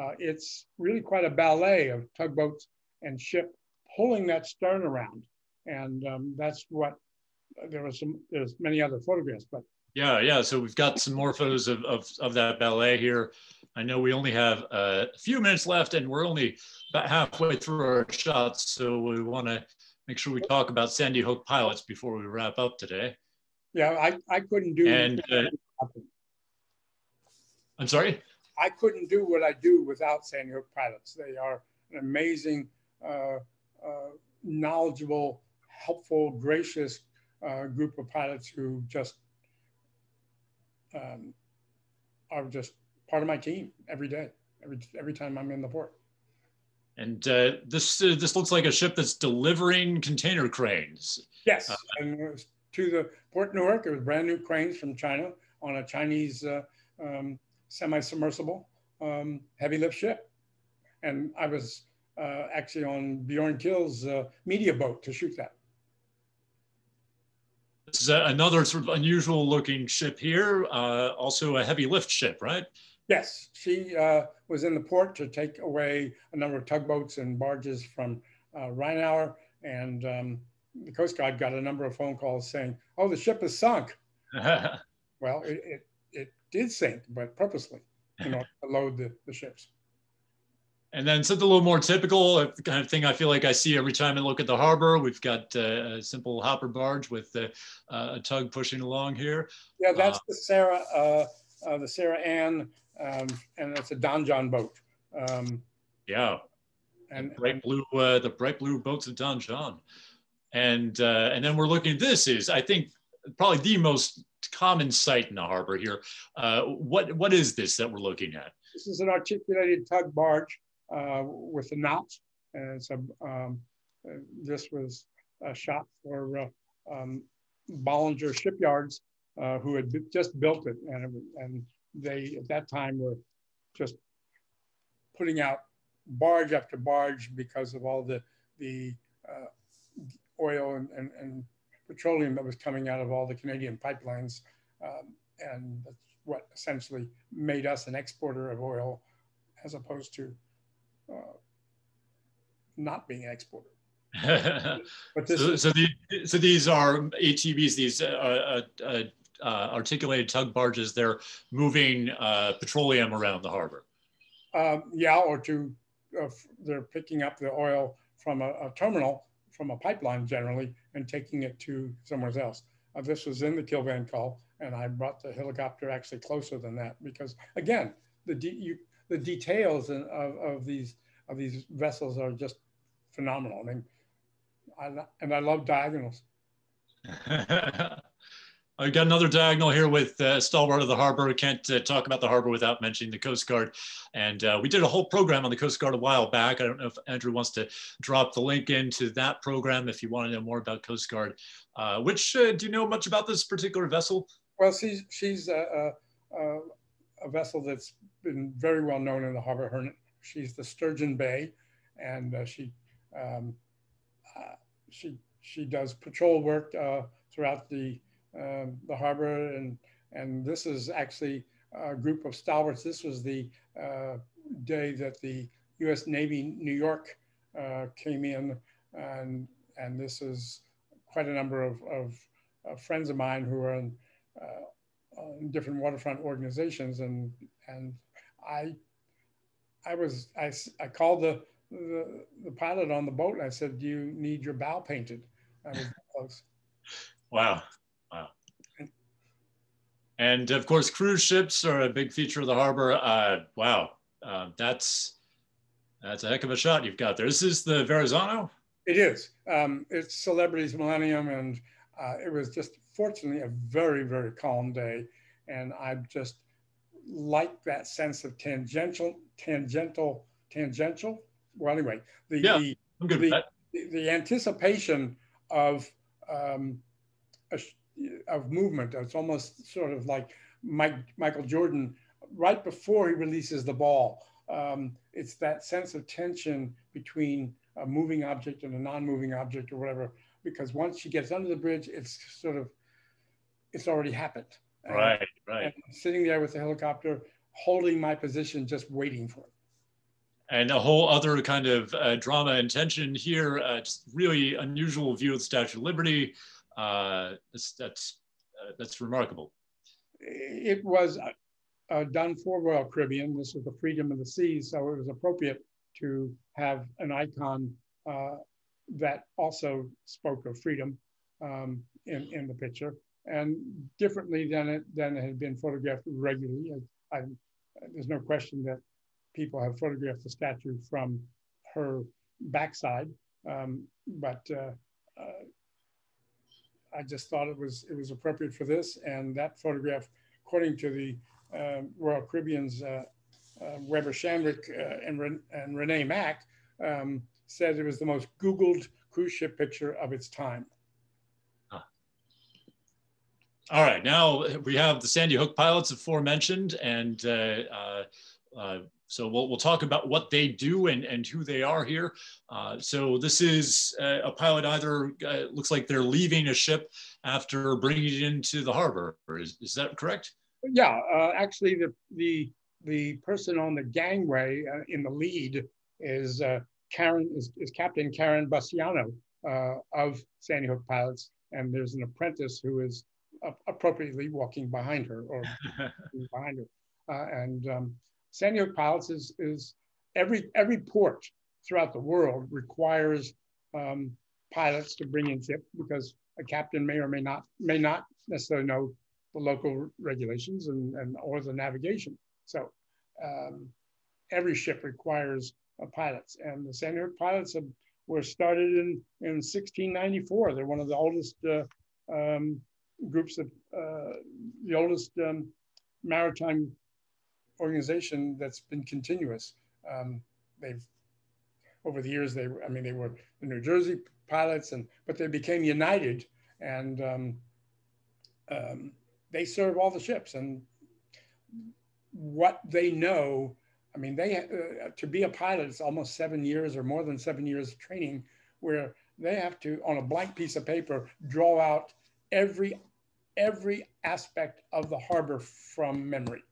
uh, it's really quite a ballet of tugboats and ship pulling that stern around. And um, that's what there was some, there's many other photographs, but. Yeah, yeah. So we've got some more photos of, of, of that ballet here. I know we only have a few minutes left and we're only about halfway through our shots. So we want to make sure we talk about Sandy Hook pilots before we wrap up today. Yeah, I, I couldn't do. And uh, I'm sorry? I couldn't do what I do without Sandy Hook pilots. They are an amazing, uh, uh, knowledgeable, helpful, gracious uh, group of pilots who just um, are just part of my team every day, every every time I'm in the port. And uh, this uh, this looks like a ship that's delivering container cranes. Yes, uh, and to the port Newark, it was brand new cranes from China on a Chinese uh, um, semi-submersible um, heavy lift ship, and I was uh, actually on Bjorn Kils' uh, media boat to shoot that. This is another sort of unusual looking ship here, also a heavy lift ship, right? Yes, she uh, was in the port to take away a number of tugboats and barges from uh, Reinauer, and um, the Coast Guard got a number of phone calls saying, "Oh, the ship is sunk." well, it, it, it did sink, but purposely, you know, to load the, the ships. And then something a little more typical, uh, kind of thing I feel like I see every time I look at the harbor. We've got uh, a simple hopper barge with uh, a tug pushing along here. Yeah, that's uh, the Sarah, uh, uh, the Sarah Ann um, and it's a Donjon boat. Um, yeah, and the bright blue, uh, the bright blue boats of Donjon, and uh, and then we're looking. At this is, I think, probably the most common sight in the harbor here. Uh, what what is this that we're looking at? This is an articulated tug barge uh, with a knot, and it's a. Um, this was a shot for uh, um, Bollinger Shipyards, uh, who had just built it, and and they at that time were just putting out barge after barge because of all the the uh, oil and, and, and, petroleum that was coming out of all the Canadian pipelines, um, and that's what essentially made us an exporter of oil, as opposed to uh, not being exported. but so, so, the, so, these are ATBs, these uh, uh, articulated tug barges, they're moving uh, petroleum around the harbor. Um, yeah, or to uh, they're picking up the oil from a, a, terminal, from a pipeline generally, and taking it to somewhere else. Uh, this was in the Kill Van Kull, and I brought the helicopter actually closer than that because, again, the de you, the details of, of these of these vessels are just phenomenal. I mean, I, and I love diagonals. I got another diagonal here with uh, Stalwart of the Harbor. We can't uh, talk about the harbor without mentioning the Coast Guard. And uh, we did a whole program on the Coast Guard a while back. I don't know if Andrew wants to drop the link into that program if you want to know more about Coast Guard. Uh, which, uh, do you know much about this particular vessel? Well, she's, she's a, a, a, vessel that's been very well known in the harbor. Her, she's the Sturgeon Bay, and uh, she, um, she, she does patrol work throughout the um, the harbor. And, and this is actually a group of stalwarts. This was the uh, day that the US Navy New York uh, came in. And, and this is quite a number of, of, of friends of mine who are in, uh, in different waterfront organizations. And, and I, I was, I, I called the, the, the pilot on the boat and I said, do you need your bow painted? I was close. Wow. And of course, cruise ships are a big feature of the harbor. Uh, wow, uh, that's that's a heck of a shot you've got there. This is the Verrazano. It is. Um, it's Celebrity's Millennium, and uh, it was just fortunately a very very calm day, and I just like that sense of tangential, tangential, tangential. Well, anyway, the yeah, the, I'm good the, the, the anticipation of um, a, of movement. It's almost sort of like Mike, Michael Jordan right before he releases the ball. Um, it's that sense of tension between a moving object and a non-moving object or whatever. Because once she gets under the bridge, it's sort of it's already happened. Right, and, right. And sitting there with the helicopter, holding my position, just waiting for it and a whole other kind of uh, drama and tension here. Uh, just really unusual view of the Statue of Liberty. Uh, that's that's, uh, that's remarkable. It was uh, uh, done for Royal Caribbean. This was the freedom of the seas, so it was appropriate to have an icon that also spoke of freedom um, in, in the picture, and differently than it than it had been photographed regularly. I, I, there's no question that people have photographed the statue from her backside, um, but uh, uh, I just thought it was it was appropriate for this. And that photograph, according to the uh, Royal Caribbean's uh, uh, Weber Shandwick uh, and, and Renee Mack, um, said it was the most Googled cruise ship picture of its time. All right, now we have the Sandy Hook pilots aforementioned, and uh, so we'll, we'll talk about what they do and, and who they are here. Uh, so this is uh, a pilot either uh, looks like they're leaving a ship after bringing it into the harbor. Is, is that correct? Yeah, uh, actually the, the, the person on the gangway uh, in the lead is Karen, is, is Captain Karen Bassiano of Sandy Hook Pilots. And there's an apprentice who is appropriately walking behind her or behind her. and um, Sandy Diego Pilots is, is every, every port throughout the world requires um, pilots to bring in ships because a captain may or may not may not necessarily know the local regulations and, and or the navigation. So um, every ship requires uh, pilots, and the San Diego pilots have, were started in in 1694. They're one of the oldest uh, um, groups of uh, the oldest um, maritime organization that's been continuous. Um, they've over the years they I mean they were the New Jersey pilots and but they became united and um, um, they serve all the ships and what they know. I mean they uh, to be a pilot is almost seven years or more than seven years of training where they have to on a blank piece of paper draw out every every aspect of the harbor from memory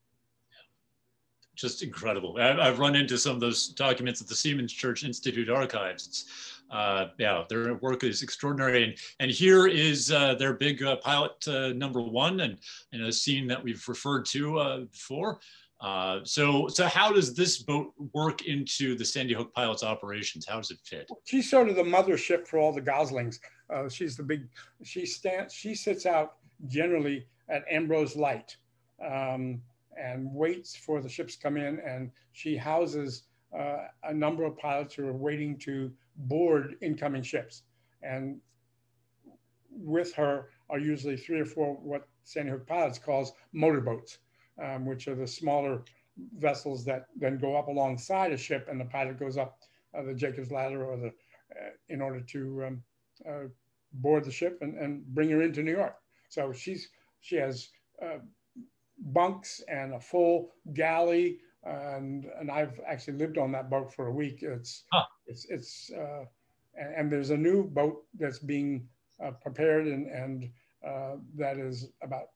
just incredible. I've run into some of those documents at the Seamen's Church Institute archives. It's, uh, yeah, their work is extraordinary. And, and here is uh, their big uh, pilot uh, number one and, and a scene that we've referred to uh, before. Uh, so, so how does this boat work into the Sandy Hook Pilots operations? How does it fit? She's sort of the mothership for all the Goslings. she's the big, she stands, she sits out generally at Ambrose Light. Um, and waits for the ships come in. And she houses uh, a number of pilots who are waiting to board incoming ships. And with her are usually three or four what Sandy Hook Pilots calls motorboats, um, which are the smaller vessels that then go up alongside a ship and the pilot goes up uh, the Jacob's ladder or the uh, in order to um, uh, board the ship and, and bring her into New York. So she's she has uh, bunks and a full galley. And, and I've actually lived on that boat for a week. It's, huh. it's, it's uh, and, and, there's a new boat that's being uh, prepared and, and uh, that is about,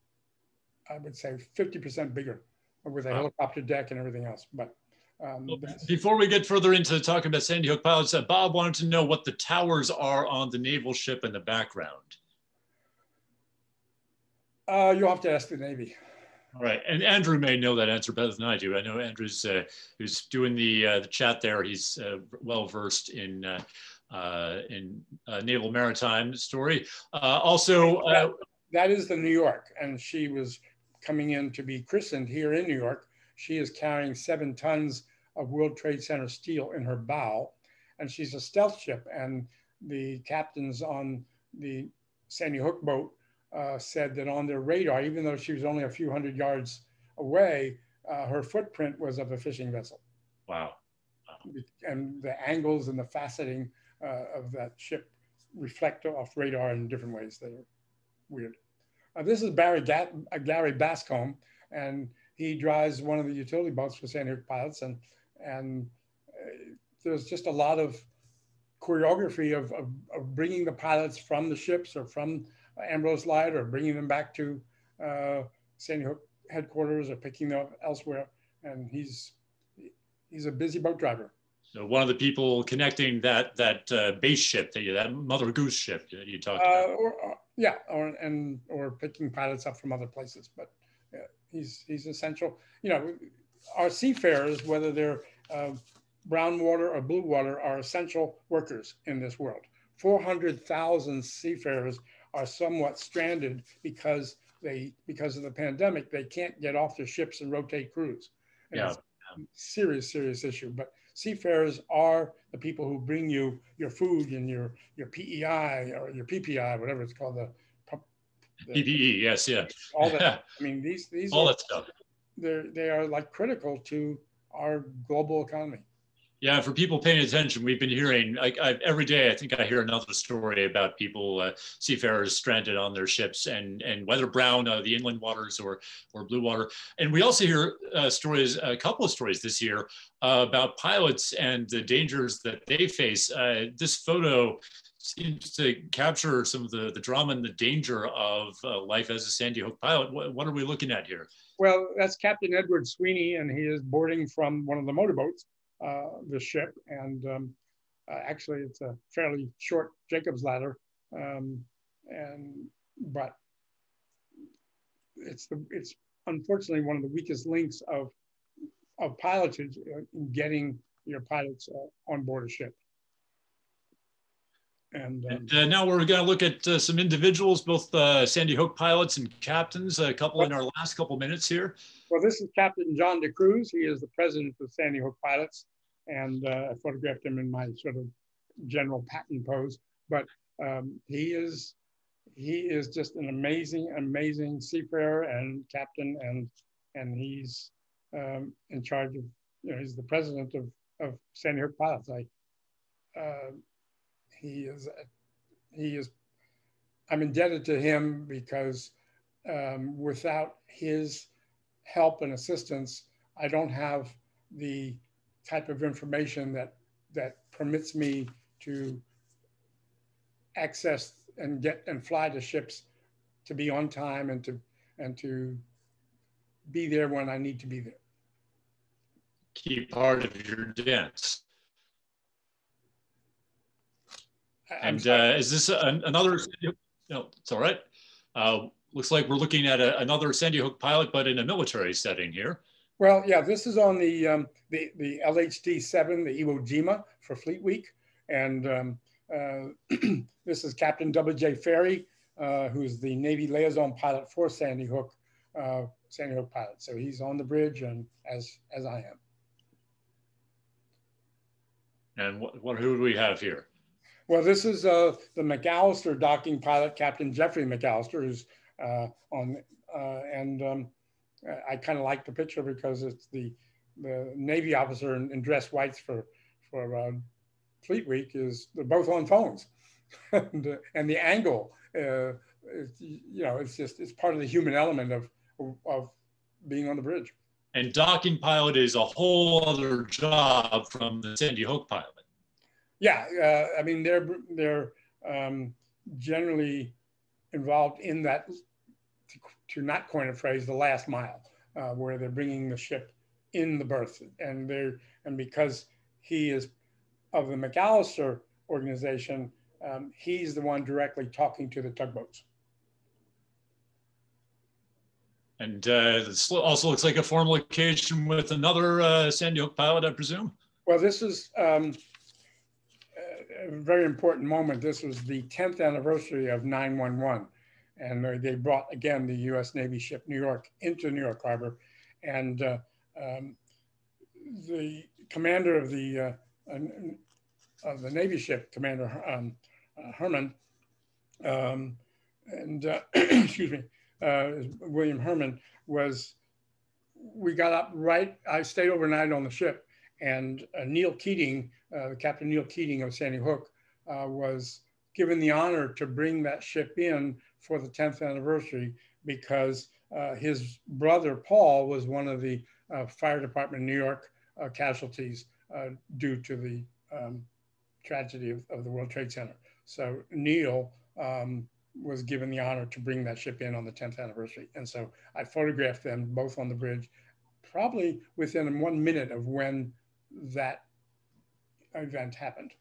I would say 50% bigger with a wow. helicopter deck and everything else. But um, well, before we get further into talking about Sandy Hook pilots, uh, Bob wanted to know what the towers are on the naval ship in the background. Uh, you'll have to ask the Navy. All right, and Andrew may know that answer better than I do. I know Andrew's uh, who's doing the uh, the chat there. He's uh, well versed in uh, uh, in uh, naval maritime story. also, that, that is the New York, and she was coming in to be christened here in New York. She is carrying seven tons of World Trade Center steel in her bow, and she's a stealth ship. And the captains on the Sandy Hook boat uh, said that on their radar, even though she was only a few hundred yards away, uh, her footprint was of a fishing vessel. Wow. wow. And the angles and the faceting uh, of that ship reflect off radar in different ways that are weird. Uh, this is Barry Gat- uh, Gary Bascomb, and he drives one of the utility boats for Sandy Hook pilots, and and uh, there's just a lot of choreography of, of, of, bringing the pilots from the ships or from Ambrose Light or bringing them back to uh, Sandy Hook headquarters or picking them up elsewhere. And he's he's a busy boat driver. So one of the people connecting that that uh, base ship that you that Mother Goose ship that you talked uh, about. Or, or, yeah, or and or picking pilots up from other places. But yeah, he's he's essential. You know, our seafarers, whether they're uh, brown water or blue water, are essential workers in this world. 400,000 seafarers are somewhat stranded because they because of the pandemic they can't get off their ships and rotate crews. And yeah. serious, serious issue. But seafarers are the people who bring you your food and your your PEI or your PPI, whatever it's called, the, the PPE. Yes, yeah. All that. I mean, these these all are, that stuff. They're they are like critical to our global economy. Yeah, for people paying attention, we've been hearing I, I, every day. I think I hear another story about people, uh, seafarers stranded on their ships, and and whether brown, uh, the inland waters, or or blue water. And we also hear uh, stories, a couple of stories this year uh, about pilots and the dangers that they face. Uh, this photo seems to capture some of the, the drama and the danger of uh, life as a Sandy Hook pilot. What, what are we looking at here? Well, that's Captain Edward Sweeney, and he is boarding from one of the motorboats the ship. And um, uh, actually, it's a fairly short Jacob's ladder. Um, and but it's the it's unfortunately one of the weakest links of of pilotage in getting your pilots uh, on board a ship. And, um, and uh, now we're going to look at uh, some individuals, both uh, Sandy Hook pilots and captains, a couple in our last couple minutes here. Well, this is Captain John DeCruz. He is the president of Sandy Hook Pilots. And uh, I photographed him in my sort of general patent pose. But um, he is he is just an amazing, amazing seafarer and captain, and and he's um, in charge of you know he's the president of of Sandy Hook Pilots. I uh, he is he is I'm indebted to him because um, without his help and assistance, I don't have the type of information that that permits me to access and get and fly the ships to be on time and to and to be there when I need to be there. Key part of your dance. And uh, is this a, another? No, it's all right. Uh, looks like we're looking at a, another Sandy Hook pilot, but in a military setting here. Well, yeah, this is on the um, the, the LHD-7, the Iwo Jima for Fleet Week. And um, uh, this is Captain W.J. Ferry, uh, who's the Navy liaison pilot for Sandy Hook, uh, Sandy Hook pilot. So he's on the bridge and as, as I am. And what, what who do we have here? Well, this is uh, the McAllister docking pilot, Captain Jeffrey McAllister, who's uh, on, uh, and um, I kind of like the picture because it's the the Navy officer in, in dress whites for for uh, Fleet Week is they're both on phones, and, uh, and the angle, uh, you know, it's just it's part of the human element of of being on the bridge. And docking pilot is a whole other job from the Sandy Hook pilot. Yeah, uh, I mean they're they're um, generally involved in that. To, to, not coin a phrase, the last mile, uh, where they're bringing the ship in the berth, and there and because he is of the McAllister organization, um, he's the one directly talking to the tugboats. And uh, this also looks like a formal occasion with another uh, Sandy Hook pilot, I presume. Well, this is um, a very important moment. This was the 10th anniversary of 911. And they brought, again, the US Navy ship New York into New York Harbor. And uh, um, the commander of the uh, of the Navy ship, Commander um, uh, Herman, um, and uh, excuse me, uh, William Herman was. We got up right. I stayed overnight on the ship, and uh, Neil Keating, Captain Neil Keating of Sandy Hook, was given the honor to bring that ship in for the 10th anniversary because uh, his brother Paul was one of the uh, fire department New York uh, casualties uh, due to the um, tragedy of, of, the World Trade Center. So Neil um, was given the honor to bring that ship in on the 10th anniversary. And so I photographed them both on the bridge, probably within one minute of when that event happened.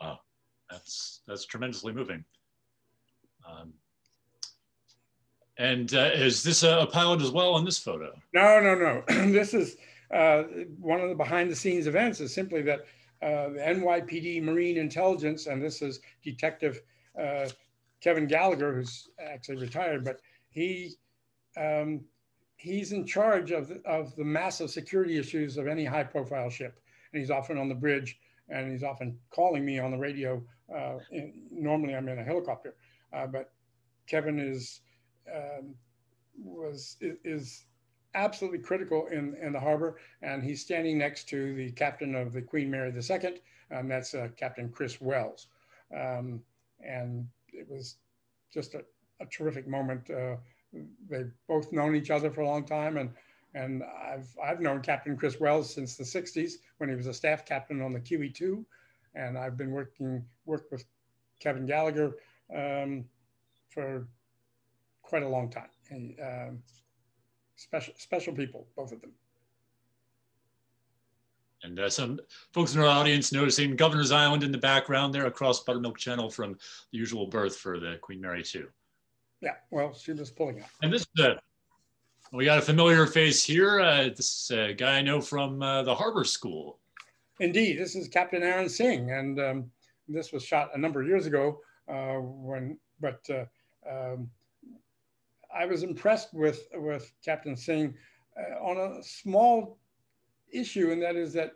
Wow, that's that's tremendously moving. Um, and uh, is this a pilot as well in this photo? No, no, no. this is uh, one of the behind the scenes events is simply that uh, the NYPD Marine Intelligence, and this is Detective uh, Kevin Gallagher, who's actually retired, but he um, he's in charge of the, of the massive security issues of any high profile ship. And he's often on the bridge and he's often calling me on the radio. Uh, normally I'm in a helicopter, but Kevin is, um, was, is absolutely critical in, in the harbor. And he's standing next to the captain of the Queen Mary II, and that's uh, Captain Chris Wells. Um, and it was just a, a terrific moment. Uh, they've both known each other for a long time, and and I've I've known Captain Chris Wells since the '60s when he was a staff captain on the QE2, and I've been working worked with Kevin Gallagher um, for quite a long time. And, um, special special people, both of them. And uh, some folks in our audience noticing Governor's Island in the background there across Buttermilk Channel from the usual berth for the Queen Mary 2. Yeah, well, she was pulling up. And this is uh, we got a familiar face here. Uh, this uh, guy I know from uh, the Harbor School. Indeed, this is Captain Aaron Singh, and um, this was shot a number of years ago. Uh, when, but uh, um, I was impressed with with Captain Singh uh, on a small issue, and that is that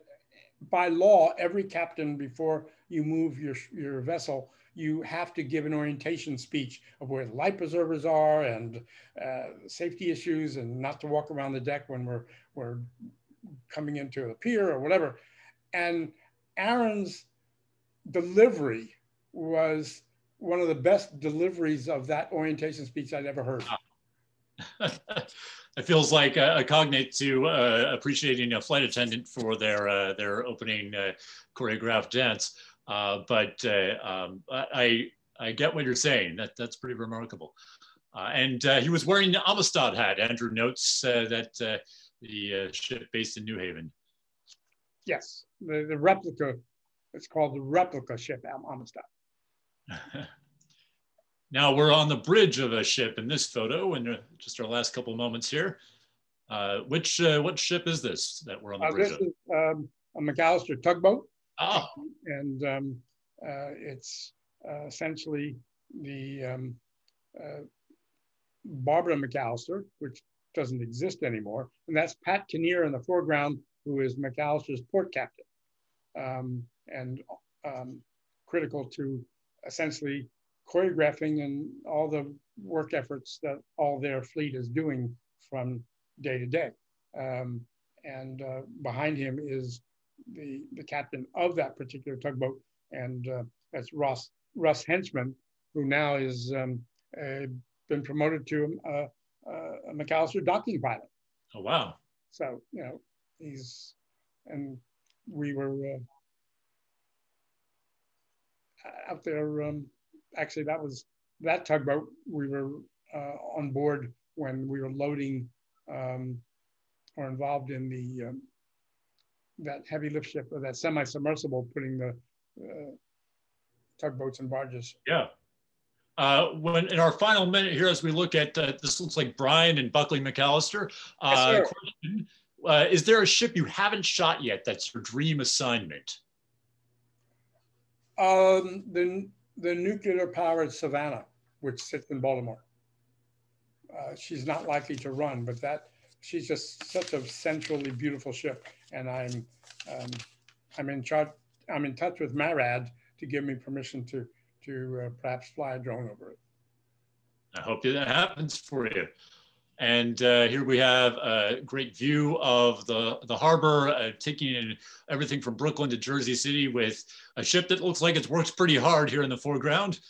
by law, every captain before you move your your vessel you have to give an orientation speech of where the life preservers are and uh, safety issues and not to walk around the deck when we're, we're coming into a pier or whatever. And Aaron's delivery was one of the best deliveries of that orientation speech I'd ever heard. it feels like a, a cognate to uh, appreciating a flight attendant for their uh, their opening uh, choreographed dance. Uh, but uh, um, I, I get what you're saying. That, that's pretty remarkable. Uh, and he was wearing the Amistad hat. Andrew notes that the ship based in New Haven. Yes, the, the replica, it's called the replica ship Amistad. now we're on the bridge of a ship in this photo, and just our last couple moments here. Uh, which uh, what ship is this that we're on the uh, bridge this of? Is, um, a McAllister tugboat. Oh. And um, uh, it's uh, essentially the um, uh, Barbara McAllister, which doesn't exist anymore. And that's Pat Kinnear in the foreground, who is McAllister's port captain um, and um, critical to essentially choreographing and all the work efforts that all their fleet is doing from day to day. Um, and uh, behind him is the, the captain of that particular tugboat, and uh, that's Ross Russ Henchman, who now is um, uh, been promoted to uh, a McAllister docking pilot. Oh wow! So you know he's and we were uh, out there. Um, actually, that was that tugboat. We were uh, on board when we were loading um, or involved in the um, that heavy lift ship or that semi-submersible putting the uh, tugboats and barges. Yeah. Uh, when in our final minute here, as we look at uh, this, looks like Brian and Buckley McAllister. Uh, yes, question, uh, is there a ship you haven't shot yet that's your dream assignment? Um, the the nuclear powered Savannah, which sits in Baltimore. Uh, she's not likely to run, but that she's just such a centrally beautiful ship, and I'm um, I'm in charge. I'm in touch with MARAD to give me permission to to uh, perhaps fly a drone over it. I hope that happens for you. And uh, here we have a great view of the, the harbor, uh, taking in everything from Brooklyn to Jersey City with a ship that looks like it's worked pretty hard here in the foreground.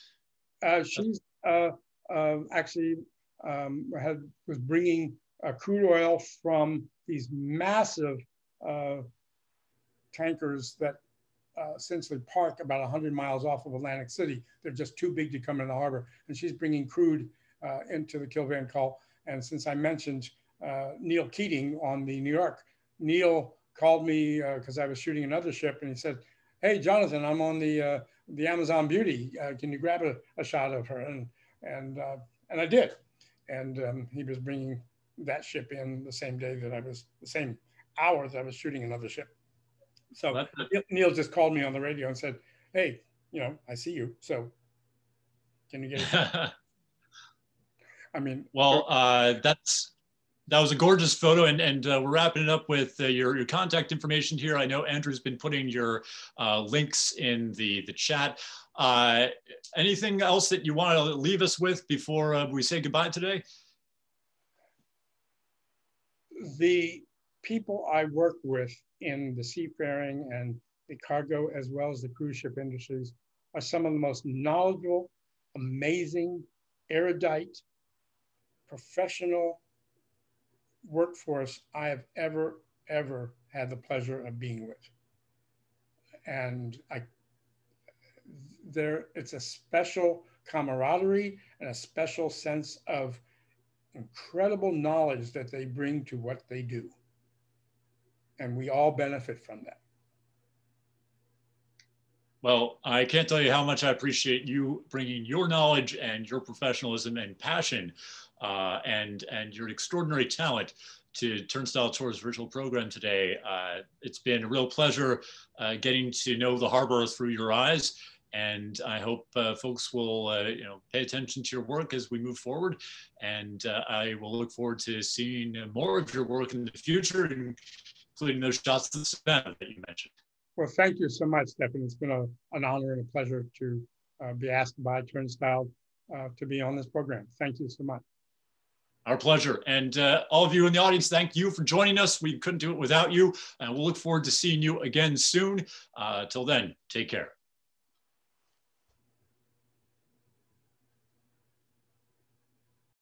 Uh, she's uh, um, actually um, had, was bringing uh, crude oil from these massive uh, tankers that essentially park about 100 miles off of Atlantic City. They're just too big to come in the harbor. And she's bringing crude into the Kill Van Kull and since I mentioned uh, Neil Keating on the New York, Neil called me because uh, I was shooting another ship, and he said, "Hey, Jonathan, I'm on the uh, the Amazon Beauty. Uh, can you grab a, a, shot of her?" And and uh, and I did. And um, he was bringing that ship in the same day that I was the same hours I was shooting another ship. So Neil just called me on the radio and said, "Hey, you know, I see you. So can you get it?" I mean, well, uh, that's that was a gorgeous photo, and and uh, we're wrapping it up with uh, your your contact information here. I know Andrew's been putting your uh, links in the the chat. Uh, anything else that you want to leave us with before uh, we say goodbye today? The people I work with in the seafaring and the cargo as well as the cruise ship industries are some of the most knowledgeable, amazing, erudite, professional workforce I have ever, ever had the pleasure of being with. And I, there, it's a special camaraderie and a special sense of incredible knowledge that they bring to what they do. And we all benefit from that. Well, I can't tell you how much I appreciate you bringing your knowledge and your professionalism and passion uh, and, and your extraordinary talent to Turnstile Tours virtual program today. Uh, it's been a real pleasure uh, getting to know the harbor through your eyes. And I hope uh, folks will, uh, you know, pay attention to your work as we move forward. And uh, I will look forward to seeing more of your work in the future, including those shots of the Savannah that you mentioned. Well, thank you so much, Stephen. It's been a, an honor and a pleasure to be asked by Turnstile to be on this program. Thank you so much. Our pleasure. And uh, all of you in the audience, thank you for joining us. We couldn't do it without you. And we'll look forward to seeing you again soon. Uh, till then, take care.